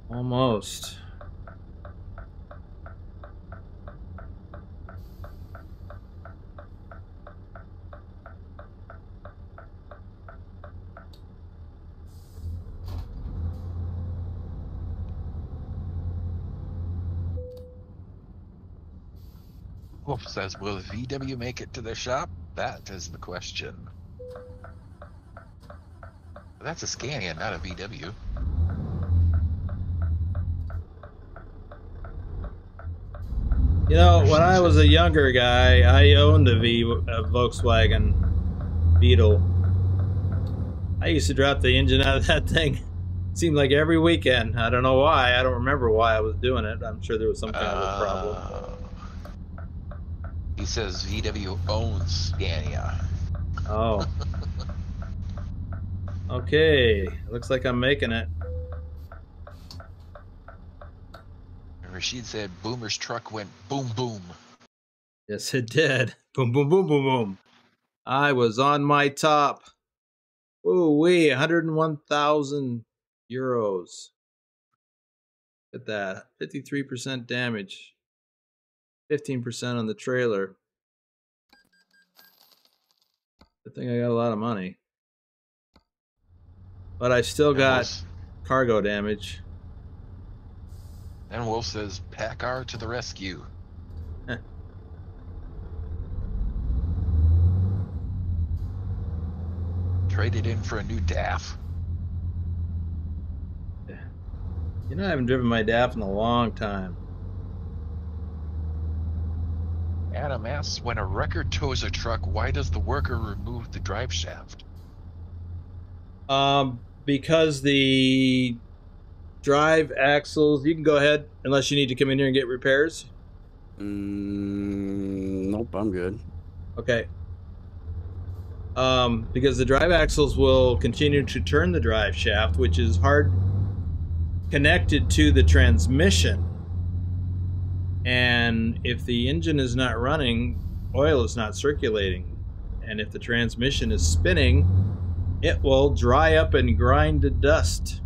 Speaker 1: Almost.
Speaker 3: Wolf says, Will VW make it to the shop? That is the question. That's a Scania, not a VW.
Speaker 1: You know, when I was a younger guy, I owned a V a Volkswagen Beetle. I used to drop the engine out of that [LAUGHS] thing. Seemed like every weekend. I don't know why. I don't remember why I was doing it. I'm sure there was some kind of a problem.
Speaker 3: He says VW owns Scania.
Speaker 1: Oh. Okay. Looks like I'm making it.
Speaker 3: Rashid said Boomer's truck went boom boom.
Speaker 1: Yes, it did. Boom, boom, boom, boom, boom. I was on my top. Ooh, wee, 101,000 euros. Look at that. 53% damage. 15% on the trailer. I think I got a lot of money. But I still
Speaker 3: And
Speaker 1: got
Speaker 3: Wolf-
Speaker 1: cargo damage.
Speaker 3: And Wolf says PACCAR to the rescue. Traded in for a new DAF.
Speaker 1: You know, I haven't driven my DAF in a long time.
Speaker 3: Adam asks, when a wrecker tows a truck, why does the worker remove the drive shaft?
Speaker 1: Um, because the drive axles, you can go ahead unless you need to come in here and get repairs.
Speaker 2: Mm, nope, I'm good.
Speaker 1: Okay. Um, because the drive axles will continue to turn the drive shaft, which is hard connected to the transmission. And if the engine is not running, oil is not circulating. And if the transmission is spinning, it will dry up and grind to dust.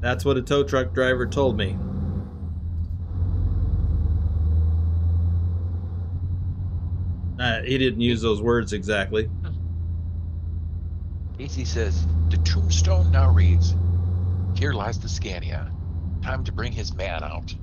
Speaker 1: That's what a tow truck driver told me. Uh, he didn't use those words exactly.
Speaker 3: Casey says, the tombstone now reads, Here lies the Scania. Time to bring his MAN out.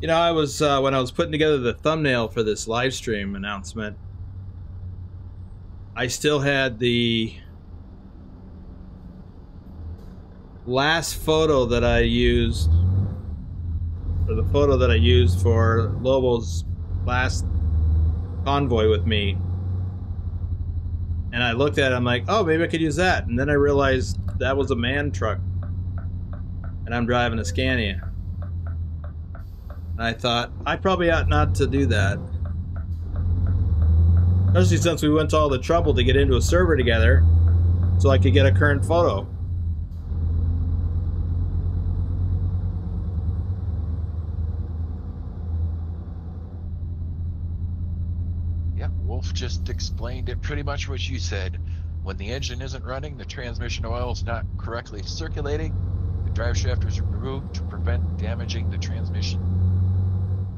Speaker 1: You know, I was uh, when I was putting together the thumbnail for this live stream announcement. I still had the last photo that I used, or the photo that I used for Lobo's last convoy with me. And I looked at it, I'm like, oh, maybe I could use that. And then I realized that was a MAN truck. And I'm driving a Scania. And I thought, I probably ought not to do that. Especially since we went to all the trouble to get into a server together so I could get a current photo.
Speaker 3: Yep, Wolf just explained it pretty much what you said. When the engine isn't running, the transmission oil is not correctly circulating, the drive shaft is removed to prevent damaging the transmission.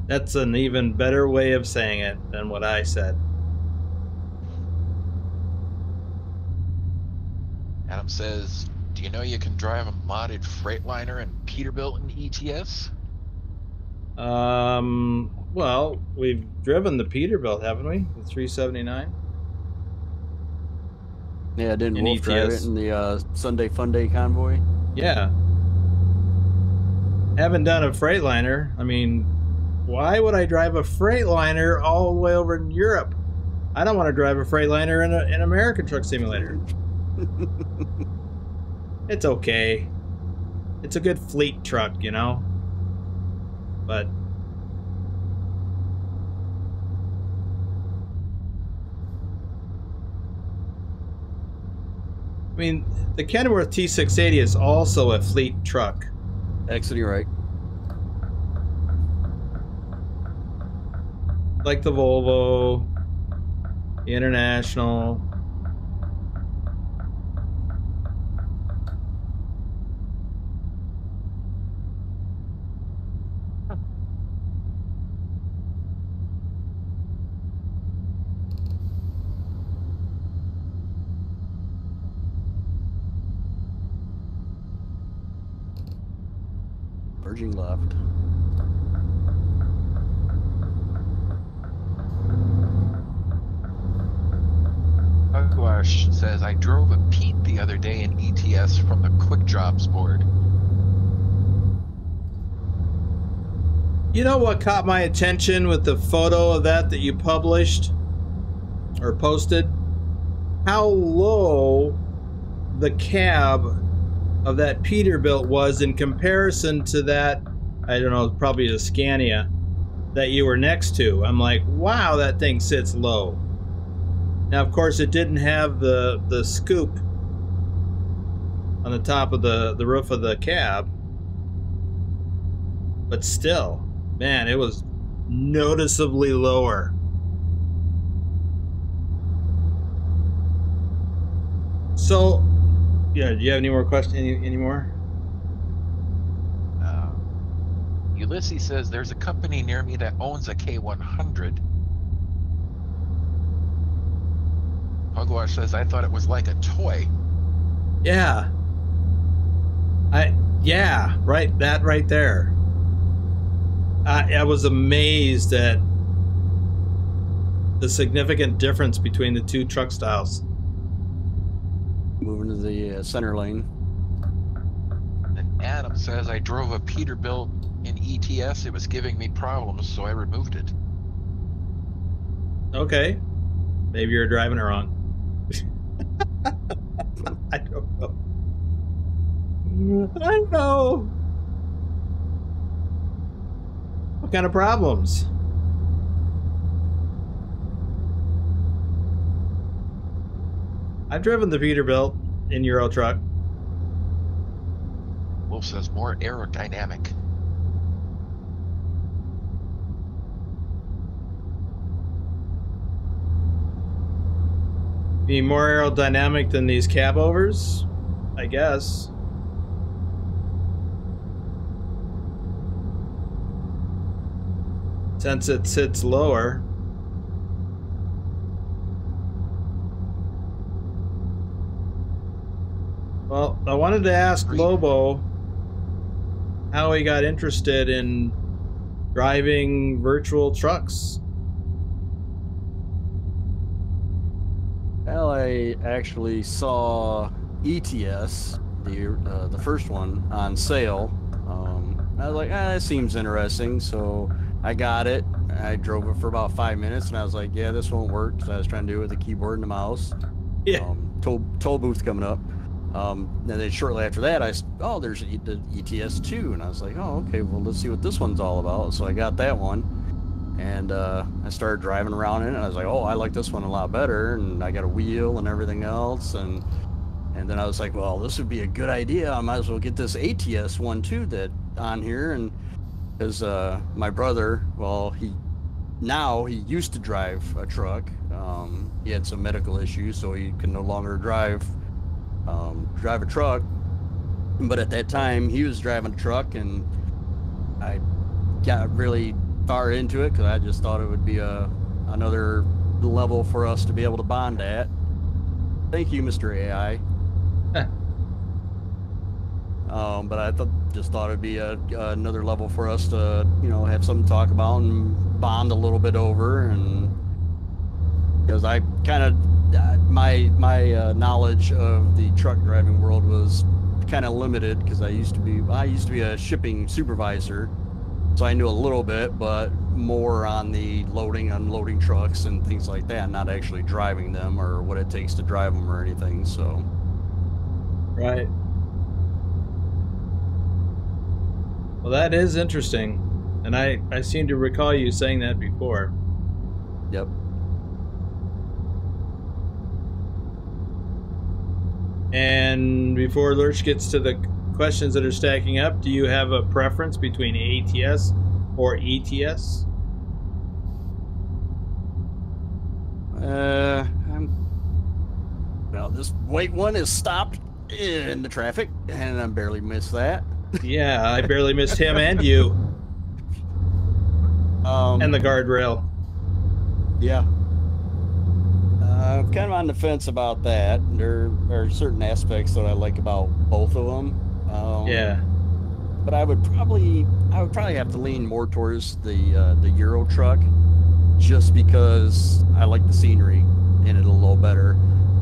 Speaker 1: That's an even better way of saying it than what I said.
Speaker 3: Adam says, Do you know you can drive a modded Freightliner and Peterbilt in ETS?
Speaker 1: Um, well, we've driven the Peterbilt, haven't we? The 379?
Speaker 2: Yeah, didn't
Speaker 1: In
Speaker 2: Wolf drive it in the uh, Sunday Fun Day convoy?
Speaker 1: Yeah. Haven't done a Freightliner. I mean, why would I drive a Freightliner all the way over in Europe? I don't want to drive a Freightliner in a- an American Truck Simulator. [LAUGHS] It's okay. It's a good fleet truck, you know? But. I mean, the Kenworth T680 is also a fleet truck.
Speaker 2: Exiting right.
Speaker 1: Like the Volvo, the International.
Speaker 2: Merging left.
Speaker 3: Pugwash says, I drove a Pete the other day in ETS from the Quick Drops board.
Speaker 1: You know what caught my attention with the photo of that that you published or posted? How low the cab of that Peterbilt was in comparison to that, I don't know, probably a Scania that you were next to. I'm like, wow, that thing sits low. Now, of course, it didn't have the the scoop on the top of the the roof of the cab, but still, man, it was noticeably lower. So, yeah, do you have any more questions? Any, any more?
Speaker 3: Uh, Ulysses says, There's a company near me that owns a K100. Pugwash says, I thought it was like a toy.
Speaker 1: Yeah. I yeah, right that right there. I I was amazed at the significant difference between the two truck styles.
Speaker 2: Moving to the uh, center lane.
Speaker 3: And Adam says, I drove a Peterbilt in ETS. It was giving me problems, so I removed it.
Speaker 1: Okay. Maybe you're driving it wrong. [LAUGHS] I don't know. I don't know. What kind of problems? I've driven the Peterbilt in Euro truck.
Speaker 3: Wolf says more aerodynamic.
Speaker 1: Be more aerodynamic than these cab overs, I guess. Since it sits lower. Well, I wanted to ask Lobo how he got interested in driving virtual trucks.
Speaker 2: Well, I actually saw ETS, the uh, the first one, on sale. Um, I was like, ah, that seems interesting. So I got it. I drove it for about five minutes, and I was like, yeah, this won't work. So I was trying to do it with the keyboard and the mouse.
Speaker 1: Yeah.
Speaker 2: Um, toll toll booth coming up. Um, and then shortly after that, I oh, there's E- the ETS two, and I was like, oh, okay, well, let's see what this one's all about. So I got that one, and uh, I started driving around in it. And I was like, oh, I like this one a lot better, and I got a wheel and everything else, and and then I was like, well, this would be a good idea. I might as well get this ATS one too that on here, and because uh, my brother, well, he now he used to drive a truck. Um, he had some medical issues, so he can no longer drive um, drive a truck. But at that time, he was driving a truck, and I got really far into it because I just thought it would be a another level for us to be able to bond at. Thank you, Mr. AI. um, but I th- just thought it'd be a, another level for us to, you know, have something to talk about and bond a little bit over, and because I kind of uh, my my uh, knowledge of the truck driving world was kind of limited because I used to be I used to be a shipping supervisor, so I knew a little bit, but more on the loading, unloading trucks and things like that, not actually driving them or what it takes to drive them or anything. So
Speaker 1: Right. Well, that is interesting. And I, I seem to recall you saying that before.
Speaker 2: yep.
Speaker 1: And before Lurch gets to the questions that are stacking up, do you have a preference between ATS or ETS?
Speaker 2: Uh, I'm. Well, this white one is stopped in the traffic, and I barely missed that.
Speaker 1: Yeah, I barely missed him and you [LAUGHS]
Speaker 2: Um,
Speaker 1: and the guardrail.
Speaker 2: Yeah. I'm kind of on the fence about that. There are certain aspects that I like about both of them. Um,
Speaker 1: Yeah.
Speaker 2: But I would probably, I would probably have to lean more towards the uh, the Euro truck, just because I like the scenery in it a little better.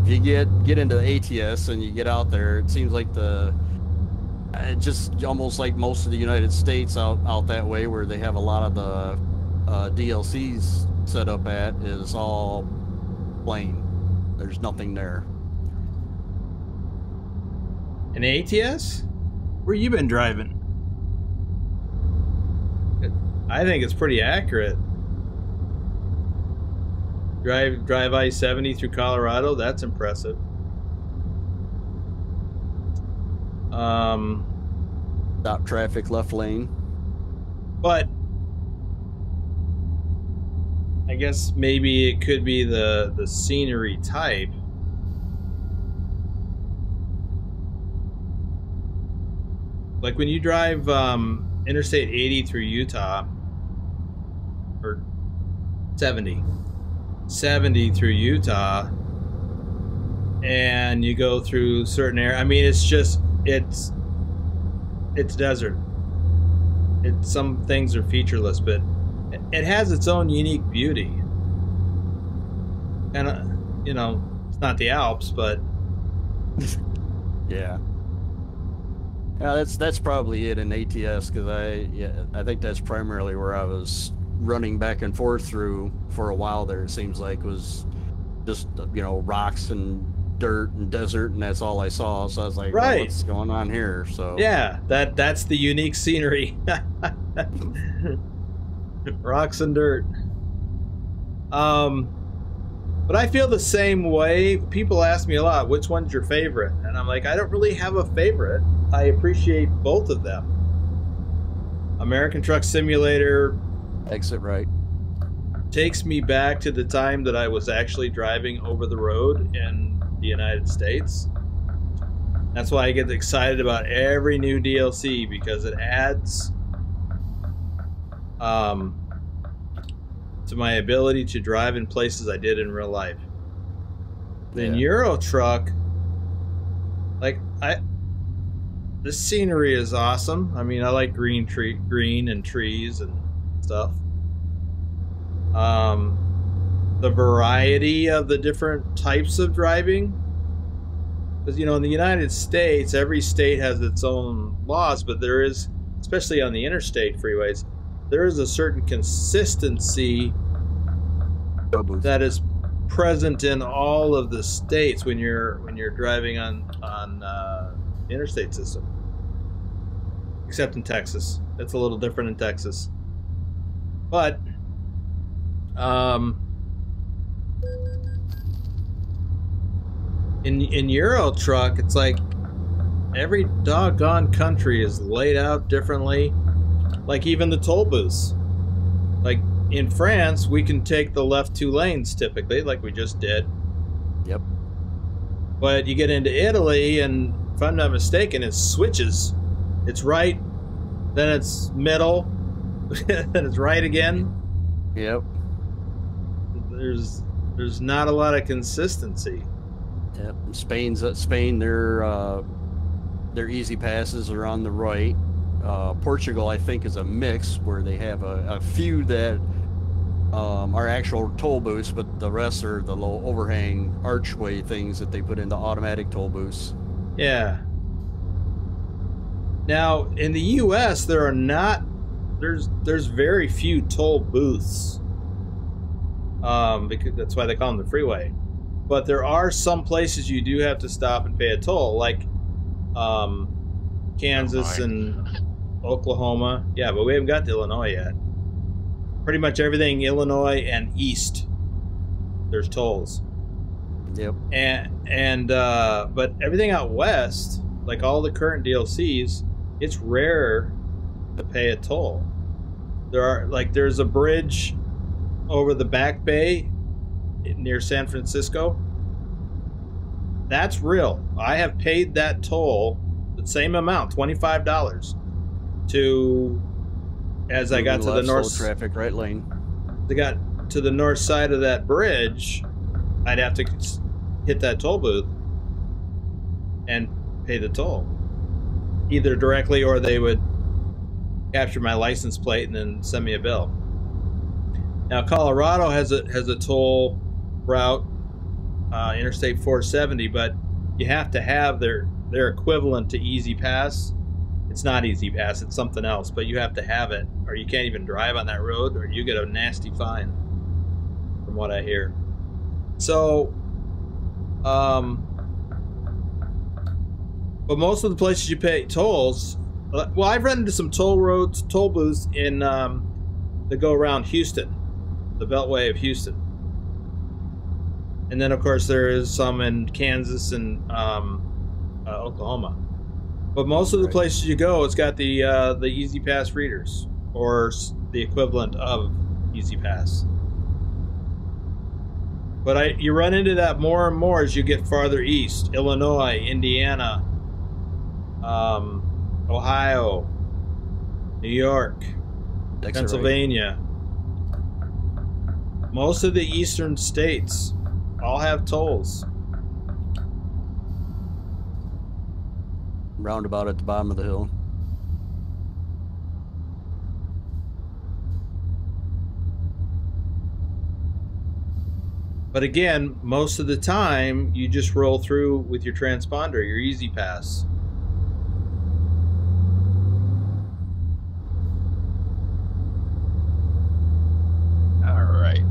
Speaker 2: If you get get into ATS and you get out there, it seems like the uh, just almost like most of the United States out out that way, where they have a lot of the uh, DLCs set up at, is all plain. There's nothing there.
Speaker 1: An ATS? Where you been driving? I think it's pretty accurate. Drive drive I seventy through Colorado. That's impressive. Um,
Speaker 2: Stop traffic, left lane.
Speaker 1: but I guess maybe it could be the the scenery type. Like when you drive um, Interstate 80 through Utah, or 70, 70 through Utah, and you go through certain area. I mean, it's just it's it's desert. It some things are featureless, but it- has its own unique beauty. And uh, you know, it's not the Alps, but
Speaker 2: Yeah. Yeah, that's that's probably it in ATS because I yeah I think that's primarily where I was running back and forth through for a while there. It seems like was just you know rocks and dirt and desert and that's all I saw. So I was like, well,
Speaker 1: Right.
Speaker 2: what's going on here? So
Speaker 1: yeah, that that's the unique scenery. [LAUGHS] Rocks and dirt. Um But I feel the same way. People ask me a lot, which one's your favorite? And I'm like, I don't really have a favorite. I appreciate both of them. American Truck Simulator
Speaker 2: Exit right.
Speaker 1: takes me back to the time that I was actually driving over the road in the United States. That's why I get excited about every new DLC because it adds um, to my ability to drive in places I did in real life. In
Speaker 2: Yeah.
Speaker 1: Euro Truck, like I, the scenery is awesome. I mean, I like green tree, green and trees and stuff. Um, the variety of the different types of driving, because you know, in the United States, every state has its own laws, but there is, especially on the interstate freeways, there is a certain consistency that is present in all of the states when you're when you're driving on on uh, interstate system, except in Texas. It's a little different in Texas, but um, in in Euro Truck, it's like every doggone country is laid out differently. Like even the toll booths, like in France, we can take the left two lanes typically, like we just did.
Speaker 2: Yep.
Speaker 1: But you get into Italy, and if I'm not mistaken, it switches. It's right, then it's middle, [LAUGHS] then it's right again.
Speaker 2: Yep.
Speaker 1: There's there's not a lot of consistency.
Speaker 2: Yep. Spain's uh, Spain. Their uh, their easy passes are on the right. Uh, Portugal, I think, is a mix where they have a, a few that um, are actual toll booths, but the rest are the little overhang archway things that they put into automatic toll booths.
Speaker 1: Yeah. Now in the U.S., there are not there's there's very few toll booths. Um, because that's why they call them the freeway. But there are some places you do have to stop and pay a toll, like um, Kansas
Speaker 3: Oh,
Speaker 1: and Oklahoma. Yeah, but we haven't got to Illinois yet. Pretty much everything Illinois and east, there's tolls
Speaker 2: Yep.
Speaker 1: and and uh, but everything out west, like all the current DLCs, it's rare to pay a toll. There are like there's a bridge over the Back Bay near San Francisco. That's real. I have paid that toll, the same amount, twenty five dollars, to as I got to the north
Speaker 2: traffic right lane.
Speaker 1: they got to the north side of that bridge, I'd have to hit that toll booth and pay the toll, either directly or they would capture my license plate and then send me a bill. Now Colorado has a has a toll route, uh, Interstate 470, but you have to have their their equivalent to E-ZPass. It's not E-ZPass; it's something else, but you have to have it, or you can't even drive on that road, or you get a nasty fine. From what I hear, so, um, but most of the places you pay tolls. uh, Well, I've run into some toll roads, toll booths in um, that go around Houston, the Beltway of Houston, and then of course there is some in Kansas and um, uh, Oklahoma. But most of the
Speaker 2: Right.
Speaker 1: places you go, it's got the uh, the E-ZPass readers or the equivalent of E-ZPass. But I, you run into that more and more as you get farther east: Illinois, Indiana, um, Ohio, New York,
Speaker 2: right.
Speaker 1: Pennsylvania. Most of the eastern states all have tolls.
Speaker 2: Roundabout at the bottom of the hill.
Speaker 1: But again, most of the time you just roll through with your transponder, your E-ZPass.
Speaker 3: All right.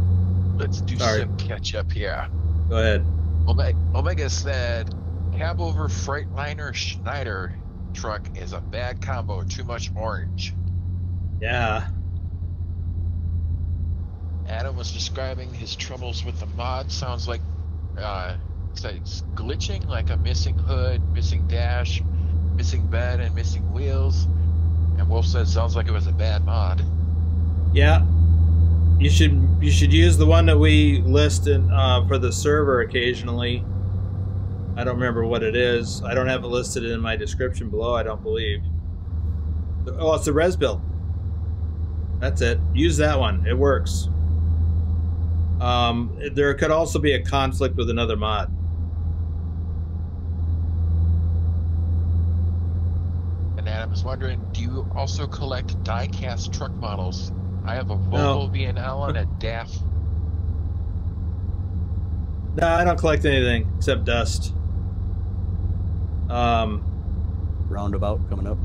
Speaker 3: Let's do
Speaker 1: Sorry.
Speaker 3: some catch up here.
Speaker 1: Go ahead.
Speaker 3: Omega, Omega said cab over Freightliner Schneider truck is a bad combo. Too much orange.
Speaker 1: Yeah.
Speaker 3: Adam was describing his troubles with the mod. Sounds like uh, it's glitching, like a missing hood, missing dash, missing bed, and missing wheels. And Wolf said sounds like it was a bad mod.
Speaker 1: Yeah, you should you should use the one that we list in, uh, for the server occasionally. I don't remember what it is. I don't have it listed in my description below. I don't believe. Oh, it's the res build. That's it. Use that one. It works. Um, there could also be a conflict with another mod.
Speaker 3: And Adam is wondering, do you also collect die-cast truck models? I have a Volvo no. VNL and a [LAUGHS] DAF.
Speaker 1: No, I don't collect anything except dust. Um,
Speaker 2: roundabout coming up.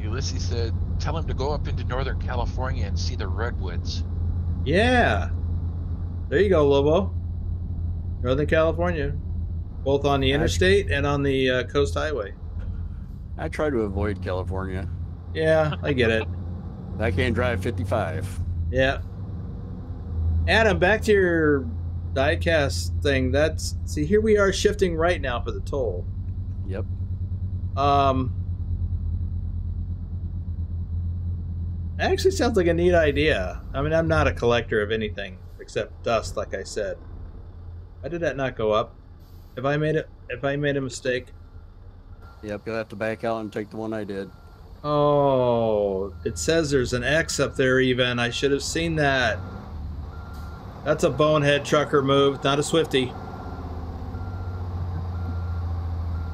Speaker 3: Ulysses said, "Tell him to go up into Northern California and see the redwoods."
Speaker 1: Yeah, there you go, Lobo. Northern California, both on the interstate and on the uh, coast highway.
Speaker 2: I try to avoid California.
Speaker 1: Yeah, I get it. [LAUGHS]
Speaker 2: I can't drive 55.
Speaker 1: Yeah. Adam, back to your diecast thing. That's see here we are shifting right now for the toll.
Speaker 2: Yep.
Speaker 1: Um. Actually, sounds like a neat idea. I mean, I'm not a collector of anything except dust, like I said. Why did that not go up? If I made it? if I made a mistake?
Speaker 2: Yep, you'll have to back out and take the one I did.
Speaker 1: Oh, it says there's an X up there even. I should have seen that. That's a bonehead trucker move, not a Swifty.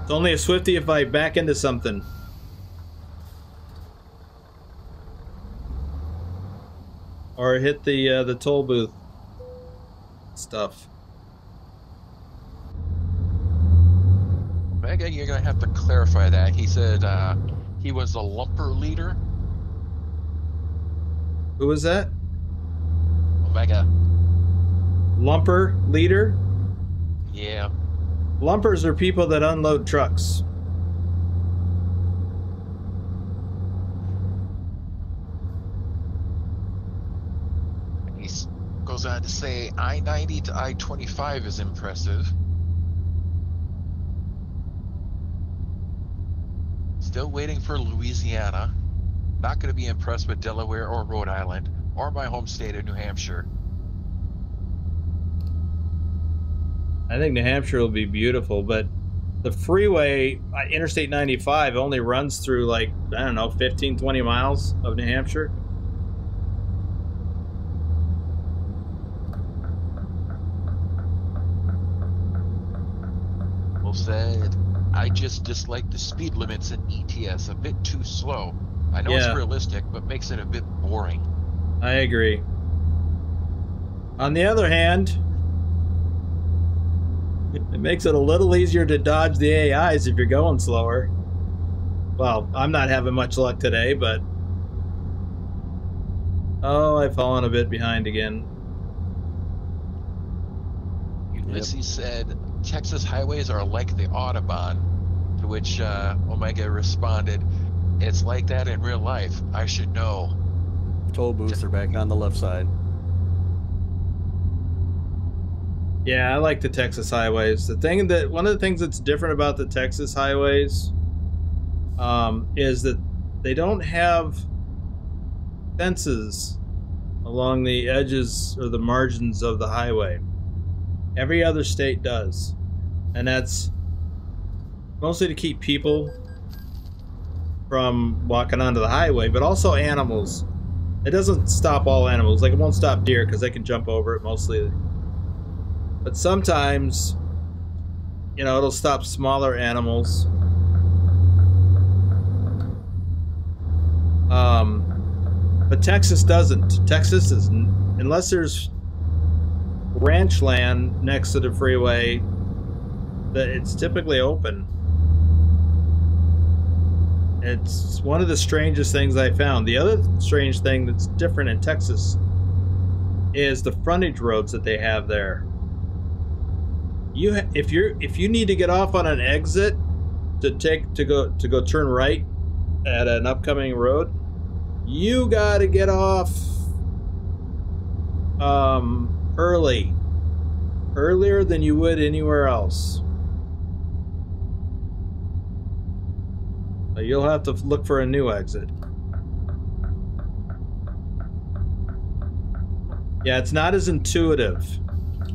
Speaker 1: It's only a Swifty if I back into something. Or hit the uh, the toll booth stuff.
Speaker 3: Omega, you're gonna have to clarify that. He said uh, he was a lumper leader.
Speaker 1: Who was that?
Speaker 3: Omega.
Speaker 1: Lumper leader?
Speaker 3: Yeah.
Speaker 1: Lumpers are people that unload trucks.
Speaker 3: He goes on to say I 90 to I 25 is impressive. Still waiting for Louisiana. Not going to be impressed with Delaware or Rhode Island or my home state of New Hampshire.
Speaker 1: I think New Hampshire will be beautiful, but the freeway, uh, Interstate 95, only runs through like, I don't know, 15, 20 miles of New Hampshire.
Speaker 3: Well said. I just dislike the speed limits in ETS, a bit too slow. I know yeah. it's realistic, but makes it a bit boring.
Speaker 1: I agree. On the other hand, it makes it a little easier to dodge the AIs if you're going slower. Well, I'm not having much luck today, but... Oh, I've fallen a bit behind again.
Speaker 3: Ulysses yep. said, Texas highways are like the Autobahn, to which uh, Omega responded, It's like that in real life. I should know.
Speaker 2: Toll booths are back on the left side.
Speaker 1: Yeah, I like the Texas highways. The thing that one of the things that's different about the Texas highways um, is that they don't have fences along the edges or the margins of the highway. Every other state does, and that's mostly to keep people from walking onto the highway, but also animals. It doesn't stop all animals. Like it won't stop deer because they can jump over it mostly but sometimes, you know, it'll stop smaller animals. Um, but Texas doesn't. Texas is, unless there's ranch land next to the freeway, that it's typically open. It's one of the strangest things I found. The other strange thing that's different in Texas is the frontage roads that they have there you if you're if you need to get off on an exit to take to go to go turn right at an upcoming road you got to get off um, early, earlier than you would anywhere else. You'll have to look for a new exit. Yeah, it's not as intuitive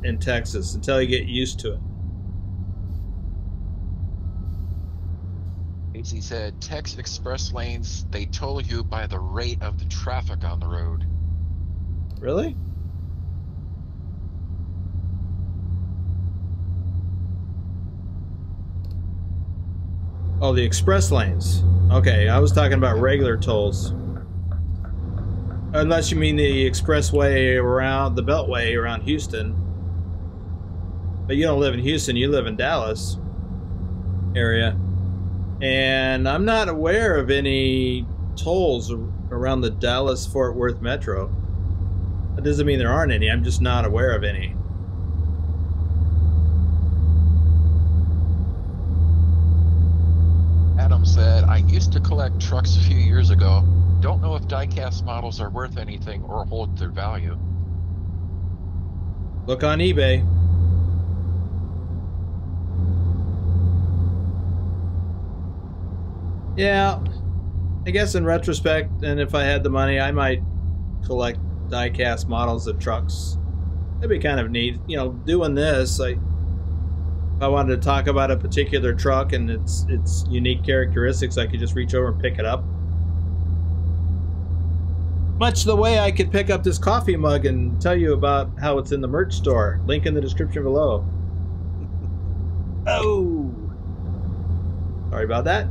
Speaker 1: in Texas until you get used to it.
Speaker 3: Casey said, TEXpress lanes, they toll you by the rate of the traffic on the road.
Speaker 1: Really? Oh, the express lanes. Okay, I was talking about regular tolls. Unless you mean the expressway around the Beltway around Houston. But you don't live in Houston, you live in Dallas area. And I'm not aware of any tolls around the Dallas Fort Worth Metro. That doesn't mean there aren't any, I'm just not aware of any.
Speaker 3: Adam said, I used to collect trucks a few years ago. Don't know if diecast models are worth anything or hold their value.
Speaker 1: Look on eBay. Yeah, I guess in retrospect, and if I had the money, I might collect die-cast models of trucks. That'd be kind of neat. You know, doing this, I, if I wanted to talk about a particular truck and its its unique characteristics, I could just reach over and pick it up. Much the way I could pick up this coffee mug and tell you about how it's in the merch store. Link in the description below. [LAUGHS] oh, sorry about that.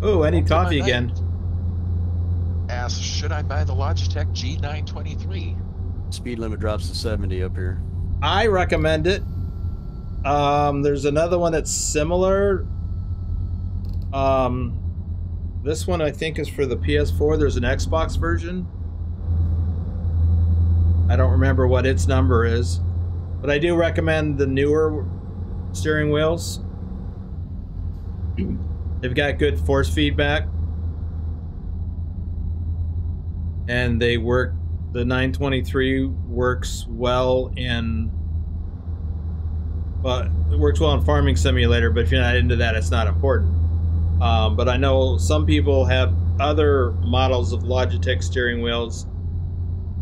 Speaker 1: Oh, I need coffee again.
Speaker 3: Ask, should I buy the Logitech G923?
Speaker 2: Speed limit drops to 70 up here.
Speaker 1: I recommend it. Um, there's another one that's similar. Um, this one I think is for the PS4. There's an Xbox version. I don't remember what its number is, but I do recommend the newer steering wheels. [CLEARS THROAT] They've got good force feedback. And they work, the 923 works well in, well, it works well in Farming Simulator, but if you're not into that, it's not important. Um, but I know some people have other models of Logitech steering wheels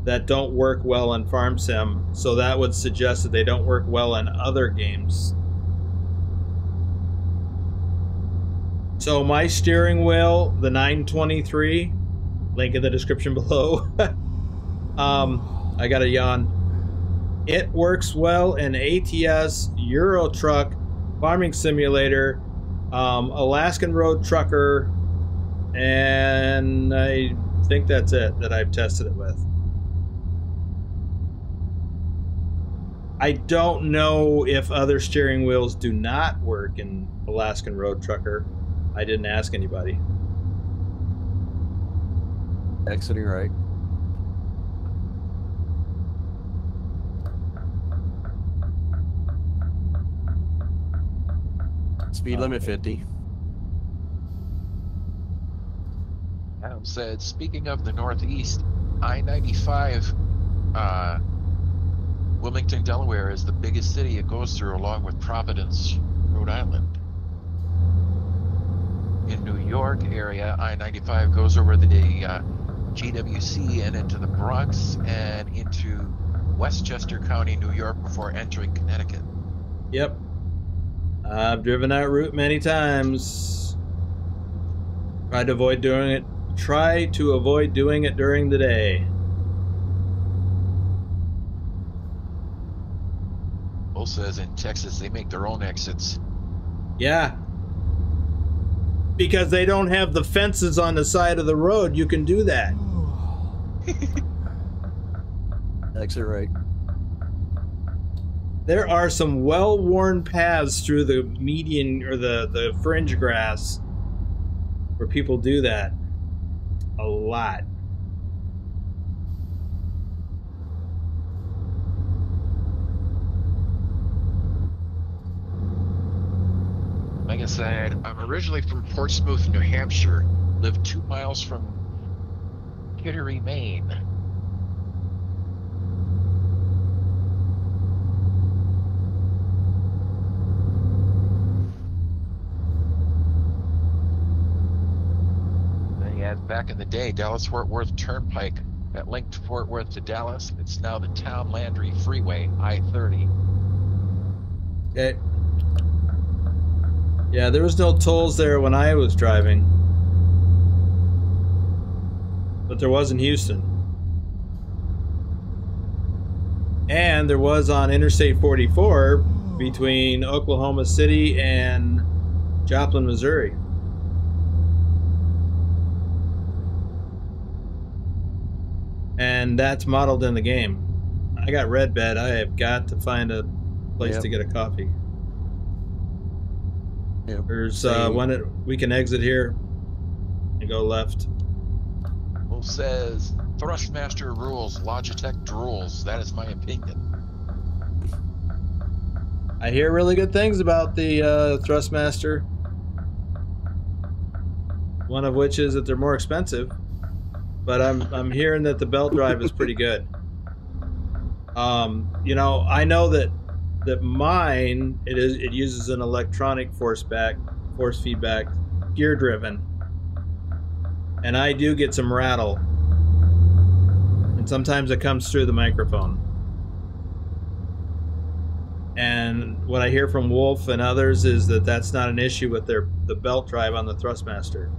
Speaker 1: that don't work well in Farm Sim, so that would suggest that they don't work well in other games So my steering wheel, the 923, link in the description [LAUGHS] below. um, I got a yawn. It works well in ATS, Euro Truck, Farming Simulator, um, Alaskan Road Trucker, and I think that's it that I've tested it with. I don't know if other steering wheels do not work in Alaskan Road Trucker. I didn't ask anybody.
Speaker 2: Exiting right. Speed limit 50.
Speaker 3: Adam said, speaking of the Northeast, I 95, uh, Wilmington, Delaware is the biggest city it goes through, along with Providence, Rhode Island in New York area, I-95 goes over the uh, GWB and into the Bronx and into Westchester County, New York, before entering Connecticut.
Speaker 1: Yep. I've driven that route many times. Try to avoid doing it. Try to avoid doing it during the day.
Speaker 3: Bull says in Texas they make their own exits.
Speaker 1: Yeah, because they don't have the fences on the side of the road, you can do that. [LAUGHS]
Speaker 2: Exit right.
Speaker 1: There are some well-worn paths through the median or the, the fringe grass where people do that. A lot.
Speaker 3: Like I said, I'm originally from Portsmouth, New Hampshire. Live two miles from Kittery, Maine. Back in the day, Dallas Fort Worth Turnpike that linked Fort Worth to Dallas. It's now the Tom Landry Freeway, I 30.
Speaker 1: Okay. Yeah, there was no tolls there when I was driving. But there was in Houston. And there was on Interstate 44 between Oklahoma City and Joplin, Missouri. And that's modeled in the game. I got red bed. I have got to find a place
Speaker 2: Yep.
Speaker 1: to get a coffee.
Speaker 2: Yep.
Speaker 1: There's uh, one that we can exit here and go left.
Speaker 3: Who says Thrustmaster rules, Logitech drools? That is my opinion.
Speaker 1: I hear really good things about the uh, Thrustmaster. One of which is that they're more expensive, but I'm I'm hearing that the belt drive is pretty good. [LAUGHS] Um, you know, I know that that mine it is it uses an electronic force back force feedback gear driven, and I do get some rattle, and sometimes it comes through the microphone. And what I hear from Wolf and others is that that's not an issue with their the belt drive on the Thrustmaster.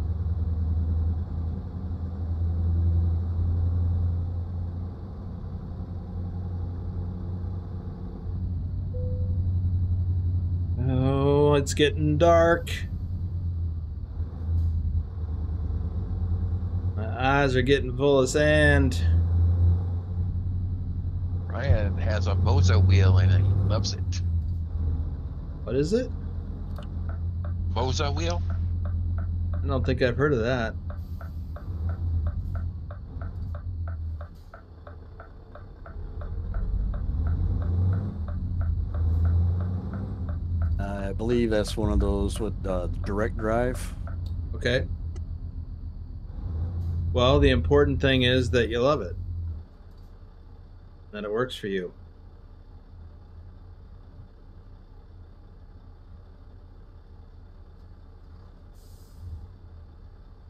Speaker 1: Oh, it's getting dark. My eyes are getting full of sand.
Speaker 3: Ryan has a Moza wheel and he loves it.
Speaker 1: What is it?
Speaker 3: Moza wheel?
Speaker 1: I don't think I've heard of that.
Speaker 2: I believe that's one of those with uh, direct drive.
Speaker 1: Okay. Well, the important thing is that you love it. That it works for you.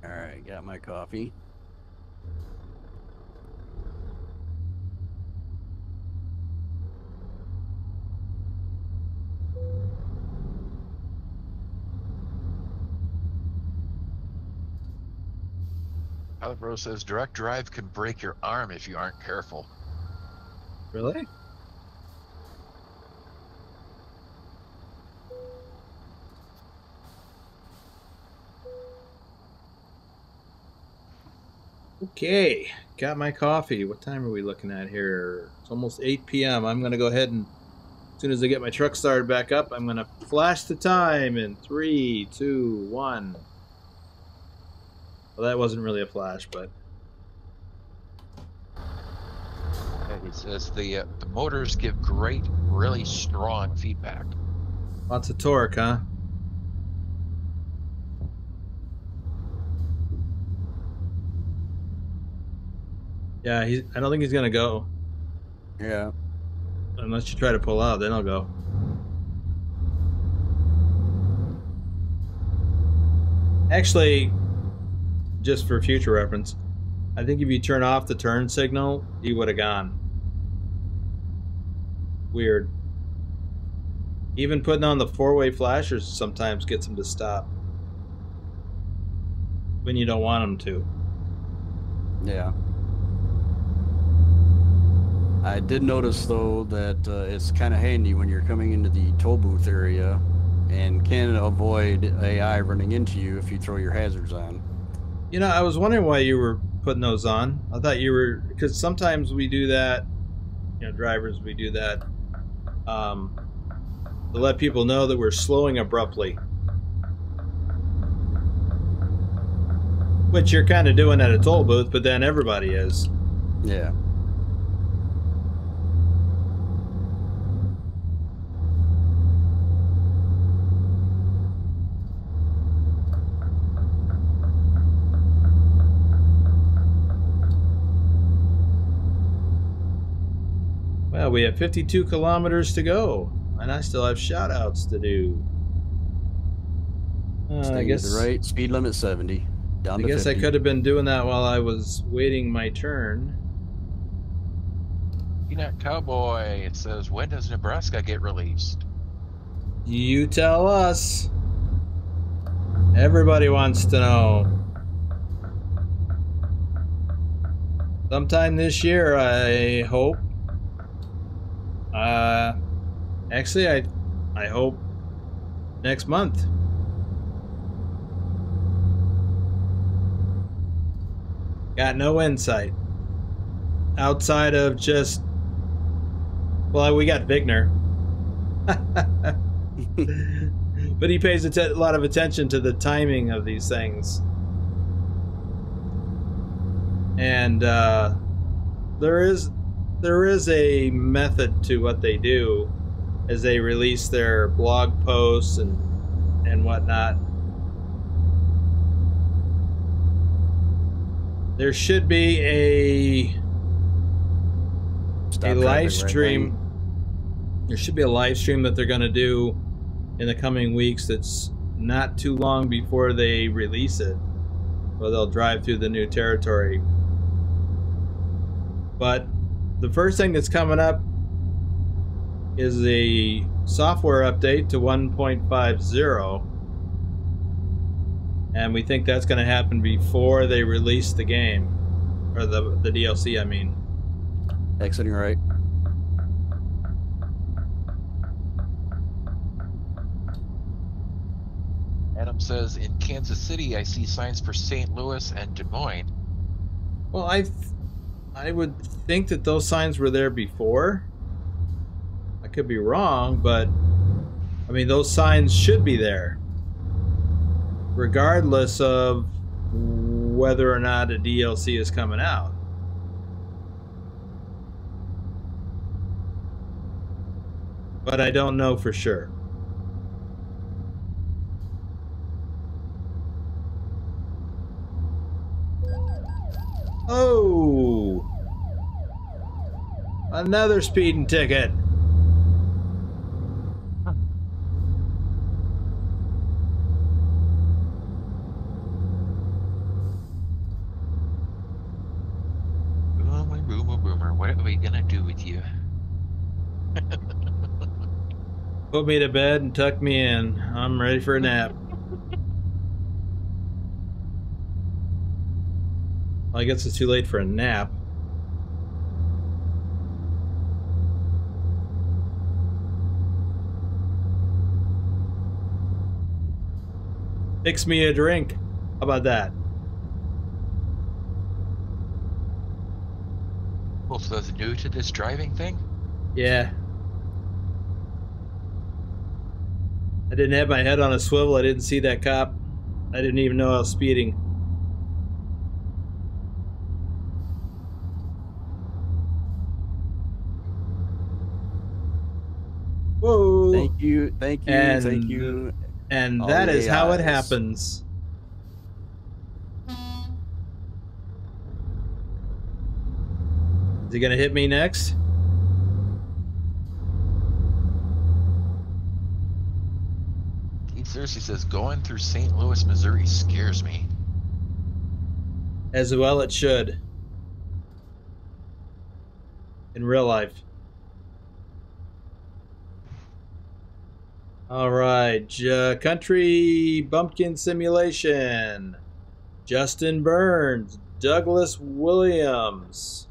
Speaker 2: All right, got my coffee.
Speaker 3: Alibro says direct drive can break your arm if you aren't careful.
Speaker 1: Really? Okay, got my coffee. What time are we looking at here? It's almost 8 p.m. I'm going to go ahead and, as soon as I get my truck started back up, I'm going to flash the time in three, two, one. Well, that wasn't really a flash, but
Speaker 3: And he says the uh, the motors give great, really strong feedback.
Speaker 1: lots of torque, huh? Yeah, he's, I don't think he's going to go.
Speaker 2: Yeah.
Speaker 1: Unless you try to pull out, then I'll go. Actually, just for future reference, I think if you turn off the turn signal, he would have gone. Weird. Even putting on the four-way flashers sometimes gets him to stop. When you don't want him to.
Speaker 2: Yeah. I did notice though that uh, it's kind of handy when you're coming into the toll booth area and can avoid AI running into you if you throw your hazards on.
Speaker 1: You know, I was wondering why you were putting those on. I thought you were because sometimes we do that. You know, drivers we do that um, to let people know that we're slowing abruptly, which you're kind of doing at a toll booth, but then everybody is.
Speaker 2: Yeah.
Speaker 1: We have 52 kilometers to go, and I still have shout outs to do. Uh, I guess
Speaker 2: the right, speed limit 70. Down
Speaker 1: I
Speaker 2: to
Speaker 1: guess
Speaker 2: 50.
Speaker 1: I could have been doing that while I was waiting my turn.
Speaker 3: Peanut Cowboy. It says, when does Nebraska get released?
Speaker 1: You tell us. Everybody wants to know. Sometime this year, I hope. Uh, actually, I, I hope next month. Got no insight outside of just. Well, we got Vigner. [LAUGHS] but he pays a lot of attention to the timing of these things. And uh, there is there is a method to what they do as they release their blog posts and and whatnot. There should be a
Speaker 2: Stop
Speaker 1: a live stream.
Speaker 2: lane.
Speaker 1: There should be a live stream that they're going to do in the coming weeks. That's not too long before they release it, where they'll drive through the new territory. But the first thing that's coming up is a software update to 1.50. And we think that's going to happen before they release the game. Or the, the DLC, I mean.
Speaker 2: Exiting right.
Speaker 3: Adam says, in Kansas City, I see signs for St. Louis and Des Moines.
Speaker 1: Well, I, th- I would think that those signs were there before. I could be wrong, but I mean those signs should be there, regardless of whether or not a DLC is coming out. But I don't know for sure. Oh! Another speeding ticket.
Speaker 3: Boomer, boomer, boomer. What are we gonna do with you? [LAUGHS]
Speaker 1: Put me to bed and tuck me in. I'm ready for a nap. [LAUGHS] Well, I guess it's too late for a nap. Fix me a drink. How about that?
Speaker 3: Well, so that's new to this driving thing?
Speaker 1: Yeah. I didn't have my head on a swivel. I didn't see that cop. I didn't even know I was speeding. Whoa.
Speaker 2: Thank you, thank you,
Speaker 1: And-
Speaker 2: thank you.
Speaker 1: And
Speaker 2: All
Speaker 1: that
Speaker 2: the
Speaker 1: how it happens. Is he gonna hit me next?
Speaker 3: Keith Cersei says, going through St. Louis, Missouri scares me.
Speaker 1: As well it should. In real life. All right, country bumpkin simulation. Justin Burns, Douglas Williams.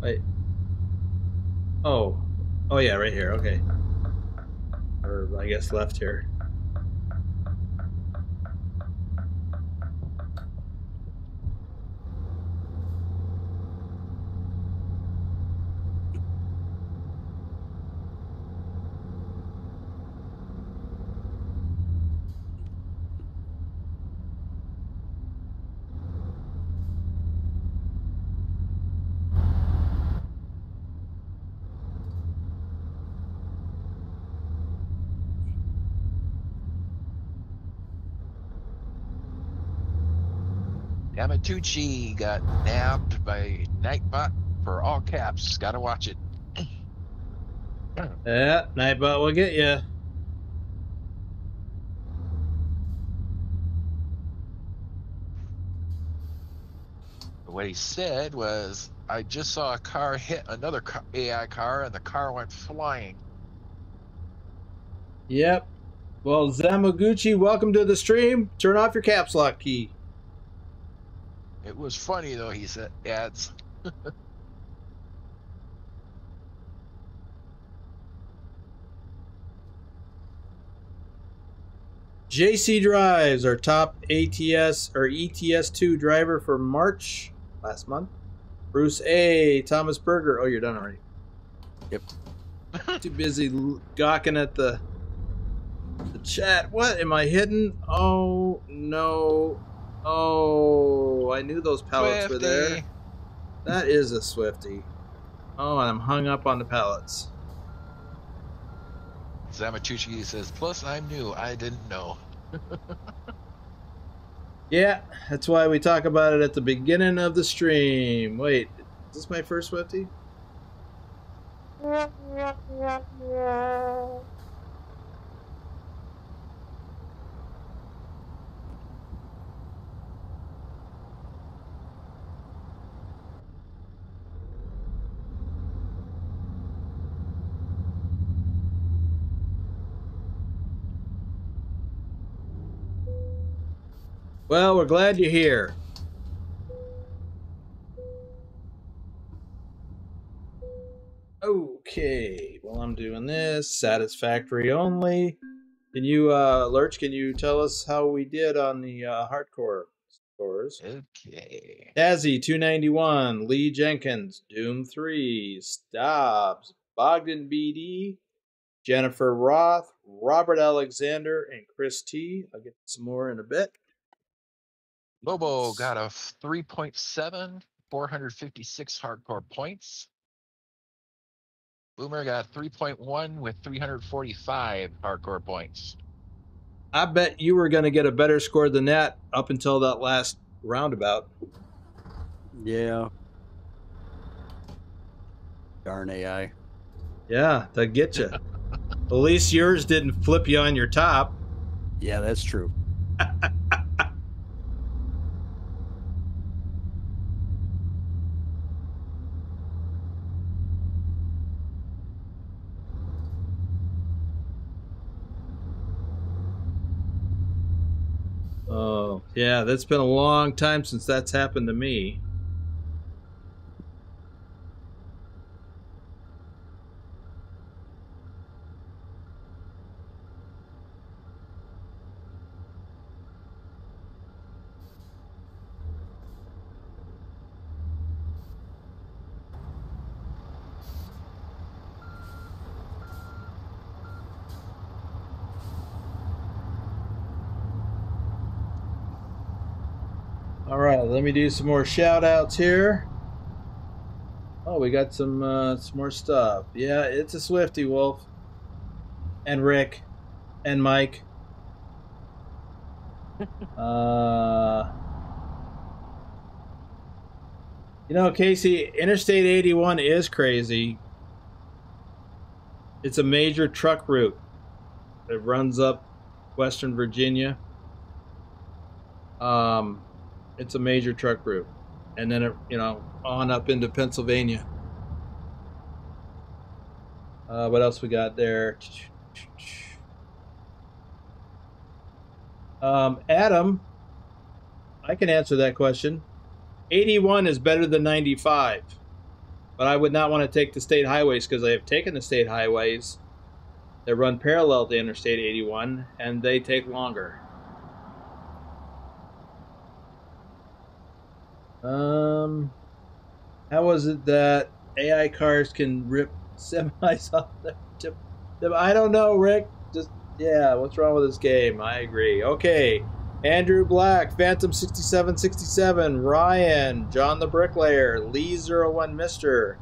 Speaker 1: Wait. Oh. Oh yeah, right here. Okay. Or I guess left here.
Speaker 3: Yamatuchi got nabbed by Nightbot for all caps. Gotta watch it.
Speaker 1: Yeah, Nightbot will get you.
Speaker 3: What he said was, I just saw a car hit another car, AI car and the car went flying.
Speaker 1: Yep. Well, Zamaguchi, welcome to the stream. Turn off your caps lock key.
Speaker 3: It was funny though, he said, adds. [LAUGHS]
Speaker 1: JC Drives, our top ATS or ETS2 driver for March last month. Bruce A. Thomas Berger. Oh, you're done already.
Speaker 2: Yep. [LAUGHS]
Speaker 1: Too busy gawking at the the chat. What am I hidden? Oh no! Oh, I knew those pallets were there. That is a Swifty. Oh, and I'm hung up on the pallets.
Speaker 3: Zamachuchi says, plus I'm new. I didn't know. [LAUGHS]
Speaker 1: Yeah, that's why we talk about it at the beginning of the stream. Wait, is this my first Swifty? [LAUGHS] Well, we're glad you're here. Okay, well, I'm doing this satisfactory only. Can you, uh, Lurch, can you tell us how we did on the uh, hardcore scores?
Speaker 3: Okay.
Speaker 1: Dazzy 291, Lee Jenkins, Doom 3, Stobbs, Bogdan BD, Jennifer Roth, Robert Alexander, and Chris T. I'll get some more in a bit.
Speaker 3: Lobo got a 3.7, 456 hardcore points. Boomer got 3.1 with 345 hardcore points.
Speaker 1: I bet you were going to get a better score than that up until that last roundabout.
Speaker 2: Yeah. Darn AI.
Speaker 1: Yeah, that get you. [LAUGHS] At least yours didn't flip you on your top.
Speaker 2: Yeah, that's true. [LAUGHS]
Speaker 1: Oh, yeah, that's been a long time since that's happened to me. All right, let me do some more shout outs here. Oh, we got some uh, some more stuff. Yeah, it's a Swifty Wolf. And Rick and Mike. [LAUGHS] uh You know, Casey, Interstate 81 is crazy. It's a major truck route. It runs up Western Virginia. Um it's a major truck route. And then it you know on up into pennsylvania. Uh, what else we got there? Um, adam i can answer that question. 81 is better than 95 but i would not want to take the state highways because i have taken the state highways that run parallel to interstate 81 and they take longer Um, how was it that AI cars can rip [LAUGHS] semis off tip? I don't know, Rick. Just yeah, what's wrong with this game? I agree. Okay, Andrew Black, Phantom sixty seven sixty seven, Ryan, John the Bricklayer, Lee Zero One Mister,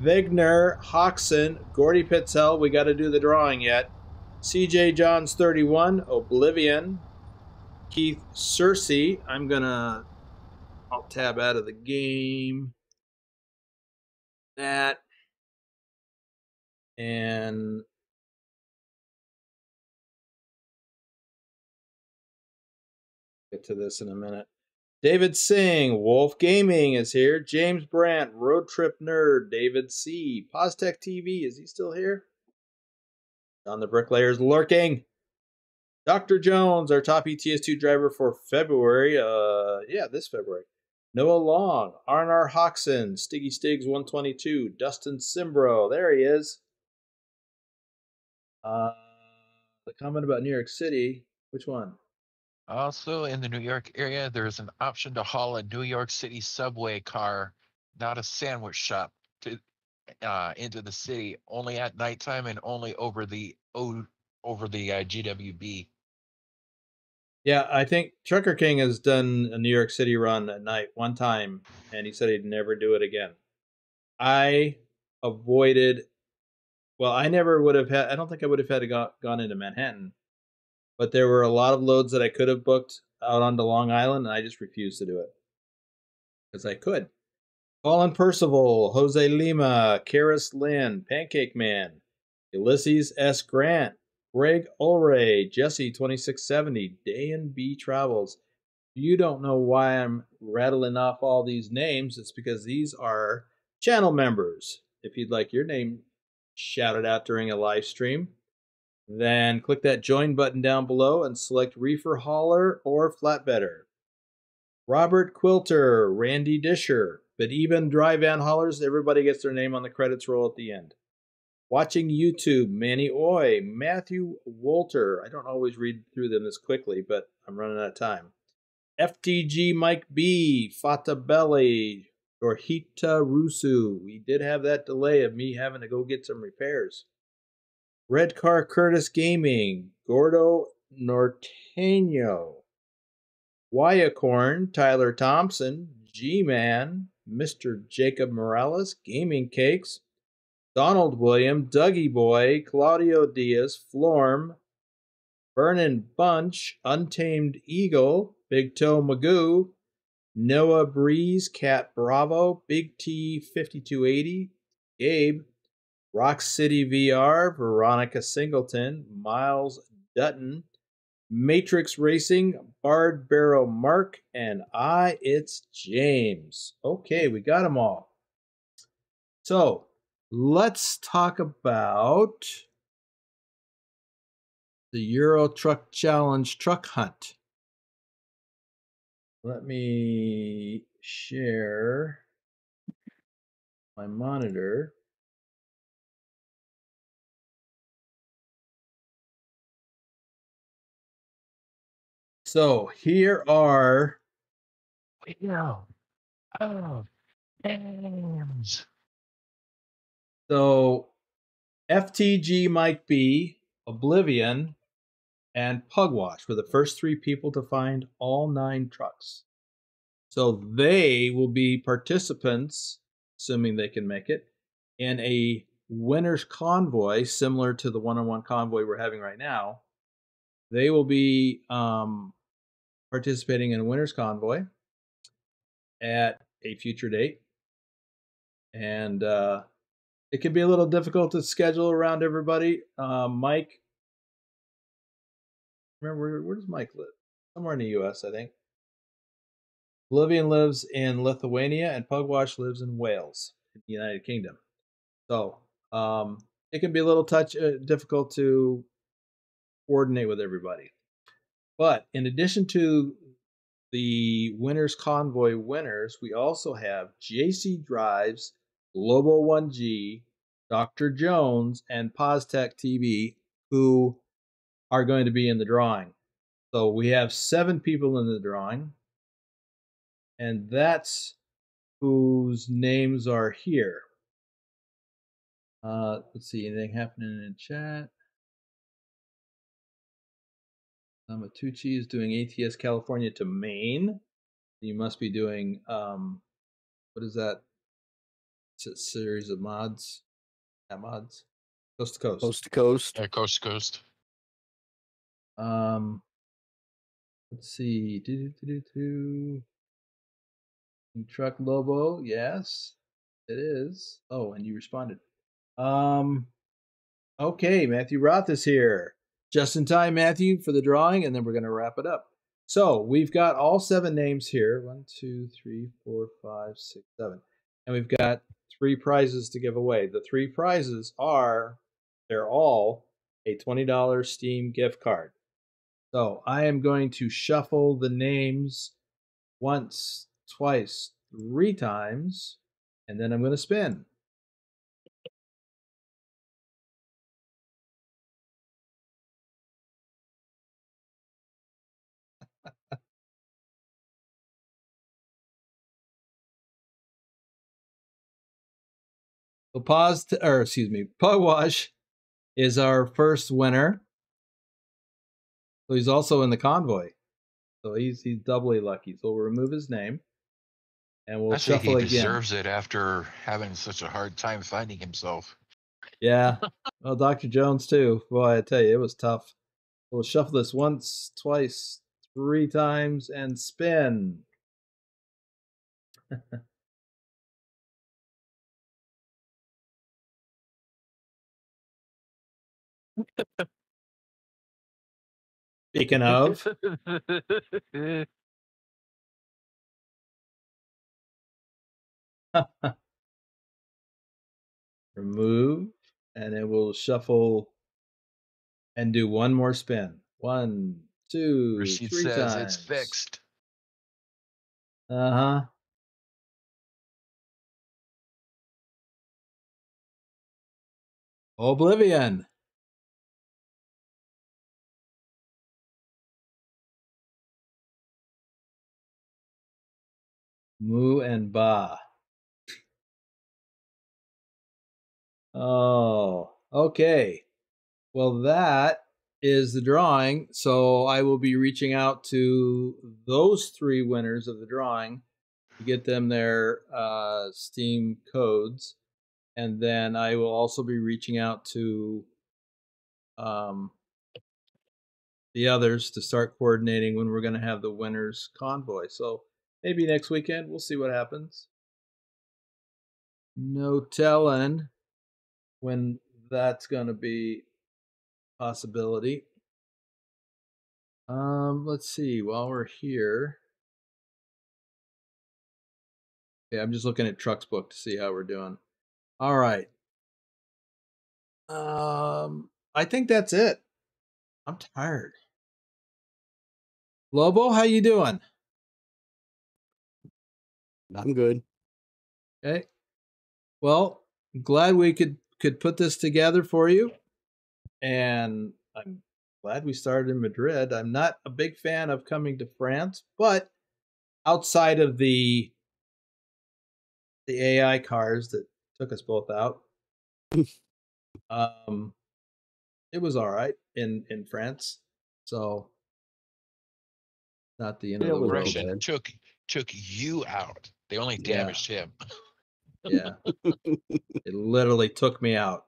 Speaker 1: Vigner, Hoxon, Gordy Pitzel. We got to do the drawing yet. CJ Johns thirty one, Oblivion, Keith Cersei. I'm gonna I'll tab out of the game. That. And get to this in a minute. David Singh, Wolf Gaming is here. James Brandt, Road Trip Nerd, David C. Poztech TV, is he still here? John the Bricklayer's lurking. Dr. Jones, our top ETS2 driver for February. Uh, yeah, this February. Noah Long, Arnar Hoxson, Stiggy Stigs 122, Dustin Simbro. There he is. Uh, the comment about New York City. Which one?
Speaker 3: Also in the New York area, there's an option to haul a New York City subway car, not a sandwich shop, to uh, into the city only at nighttime and only over the over the uh, GWB.
Speaker 1: Yeah, I think TruckerKing has done a New York City run at night one time, and he said he'd never do it again. I avoided. Well, I never would have had. I don't think I would have had to go, gone into Manhattan, but there were a lot of loads that I could have booked out onto Long Island, and I just refused to do it because I could. Colin Percival, Jose Lima, Karis Lynn, Pancake Man, Ulysses S. Grant, Greg Ulray, Jesse 2670, Day and B Travels. You don't know why I'm rattling off all these names. It's because these are channel members. If you'd like your name shouted out during a live stream, then click that join button down below and select reefer hauler or flatbedder. Robert Quilter, Randy Disher, but even dry van haulers, everybody gets their name on the credits roll at the end. Watching YouTube, Manny Oy, Matthew Walter. I don't always read through them this quickly, but I'm running out of time. FTG Mike B, Fata Belly, Rusu. We did have that delay of me having to go get some repairs. Red Car Curtis Gaming, Gordo Norteño, Wyacorn, Tyler Thompson, G Man, Mr. Jacob Morales, Gaming Cakes, Donald William, Dougie Boy, Claudio Diaz, Florm, Vernon Bunch, Untamed Eagle, Big Toe Magoo, Noah Breeze, Cat Bravo, Big T 5280, Gabe, Rock City VR, Veronica Singleton, Miles Dutton, Matrix Racing, Bard Barrow Mark, and I, it's James. Okay, we got them all. So let's talk about the Euro Truck Challenge truck hunt. Let me share my monitor. So here are
Speaker 3: Video of games.
Speaker 1: So FTG Mike B, Oblivion, and Pugwash were the first three people to find all nine trucks. So they will be participants, assuming they can make it, in a winner's convoy similar to the one-on-one convoy we're having right now. They will be um, participating in a winner's convoy at a future date. And uh, it can be a little difficult to schedule around everybody. Uh, Mike, remember, where, does Mike live? Somewhere in the U.S., I think. Oblivion lives in Lithuania, and Pugwash lives in Wales, in the United Kingdom. So um, it can be a little touch uh, difficult to coordinate with everybody. But in addition to the Winners Convoy winners, we also have JC Drives, Lobo 1G, Dr. Jones, and Poztech TV who are going to be in the drawing. So we have seven people in the drawing, and that's whose names are here. Uh, let's see, anything happening in chat? Amatucci is doing ATS California to Maine. You must be doing um, what is that? It's a series of mods. Yeah, mods. Coast to coast.
Speaker 2: Coast to coast.
Speaker 3: Yeah, coast to coast.
Speaker 1: Um, let's see. Do, do, do, do. New truck Lobo, yes, it is. Oh, and you responded. Um, okay, Matthew Roth is here. Just in time, Matthew, for the drawing, and then we're going to wrap it up. So we've got all seven names here one, two, three, four, five, six, seven. And we've got three prizes to give away. The three prizes are, they're all a $20 Steam gift card. So I am going to shuffle the names once, twice, three times, and then I'm going to spin. Pause, to, or excuse me, Pugwash is our first winner. So he's also in the convoy. So he's he's doubly lucky. So we'll remove his name, and we'll
Speaker 3: I think he
Speaker 1: again.
Speaker 3: deserves it after having such a hard time finding himself.
Speaker 1: Yeah. [LAUGHS] Well, Dr. Jones too. Boy, I tell you, it was tough. We'll shuffle this once, twice, three times, and spin. [LAUGHS] Speaking of, [LAUGHS] [LAUGHS] remove, and it will shuffle and do one more spin. One, two,
Speaker 3: Rashid
Speaker 1: three
Speaker 3: says
Speaker 1: times.
Speaker 3: it's fixed.
Speaker 1: Uh huh. Oblivion. Mu and Ba. Oh, okay. Well, that is the drawing. So I will be reaching out to those three winners of the drawing to get them their uh, Steam codes. And then I will also be reaching out to um, the others to start coordinating when we're going to have the winners convoy. So maybe next weekend. We'll see what happens. No telling when that's going to be possibility. Um, let's see. While we're here, yeah, I'm just looking at TrucksBook to see how we're doing. All right. Um, I think that's it. I'm tired. Lobo, how you doing?
Speaker 2: I'm good.
Speaker 1: Okay. Well, glad we could could put this together for you. And I'm glad we started in Madrid. I'm not a big fan of coming to France, but outside of the the AI cars that took us both out, [LAUGHS] um, it was all right in in France. So not the end
Speaker 2: Yeah,
Speaker 1: of the world.
Speaker 3: Russian took took you out. They only
Speaker 1: Yeah.
Speaker 3: damaged him.
Speaker 1: Yeah. [LAUGHS] it literally took me out.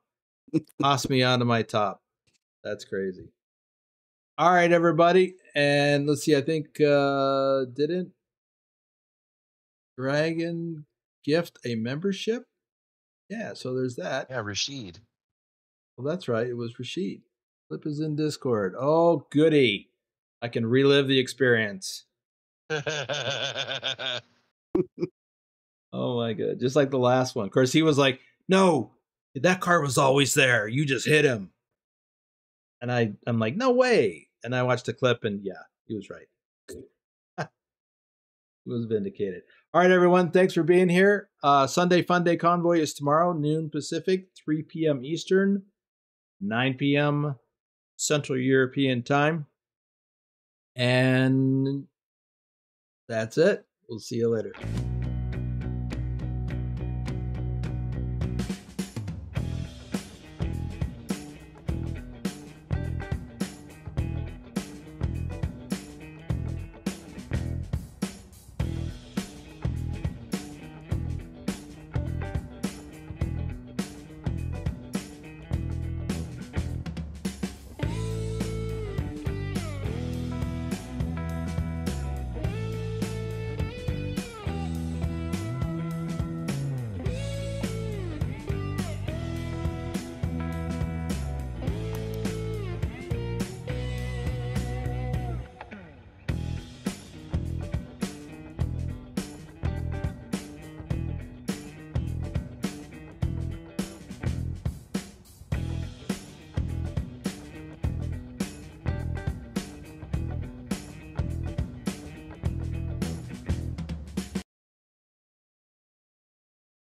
Speaker 1: [LAUGHS] Tossed me onto my top. That's crazy. All right, everybody. And let's see, I think uh didn't Dragon gift a membership? Yeah, so there's that.
Speaker 3: Yeah, Rashid.
Speaker 1: Well, that's right. It was Rashid. Flip is in Discord. Oh, goody. I can relive the experience. [LAUGHS] Oh my god. Just like the last one. Of course, he was like, No, that card was always there. You just hit him. And I, I'm like, no way. And I watched the clip and yeah, he was right. [LAUGHS] he was vindicated. All right, everyone. Thanks for being here. Uh, Sunday Fun Day Convoy is tomorrow, noon Pacific, 3 p.m. Eastern, 9 p.m. Central European time. And that's it. We'll see you later.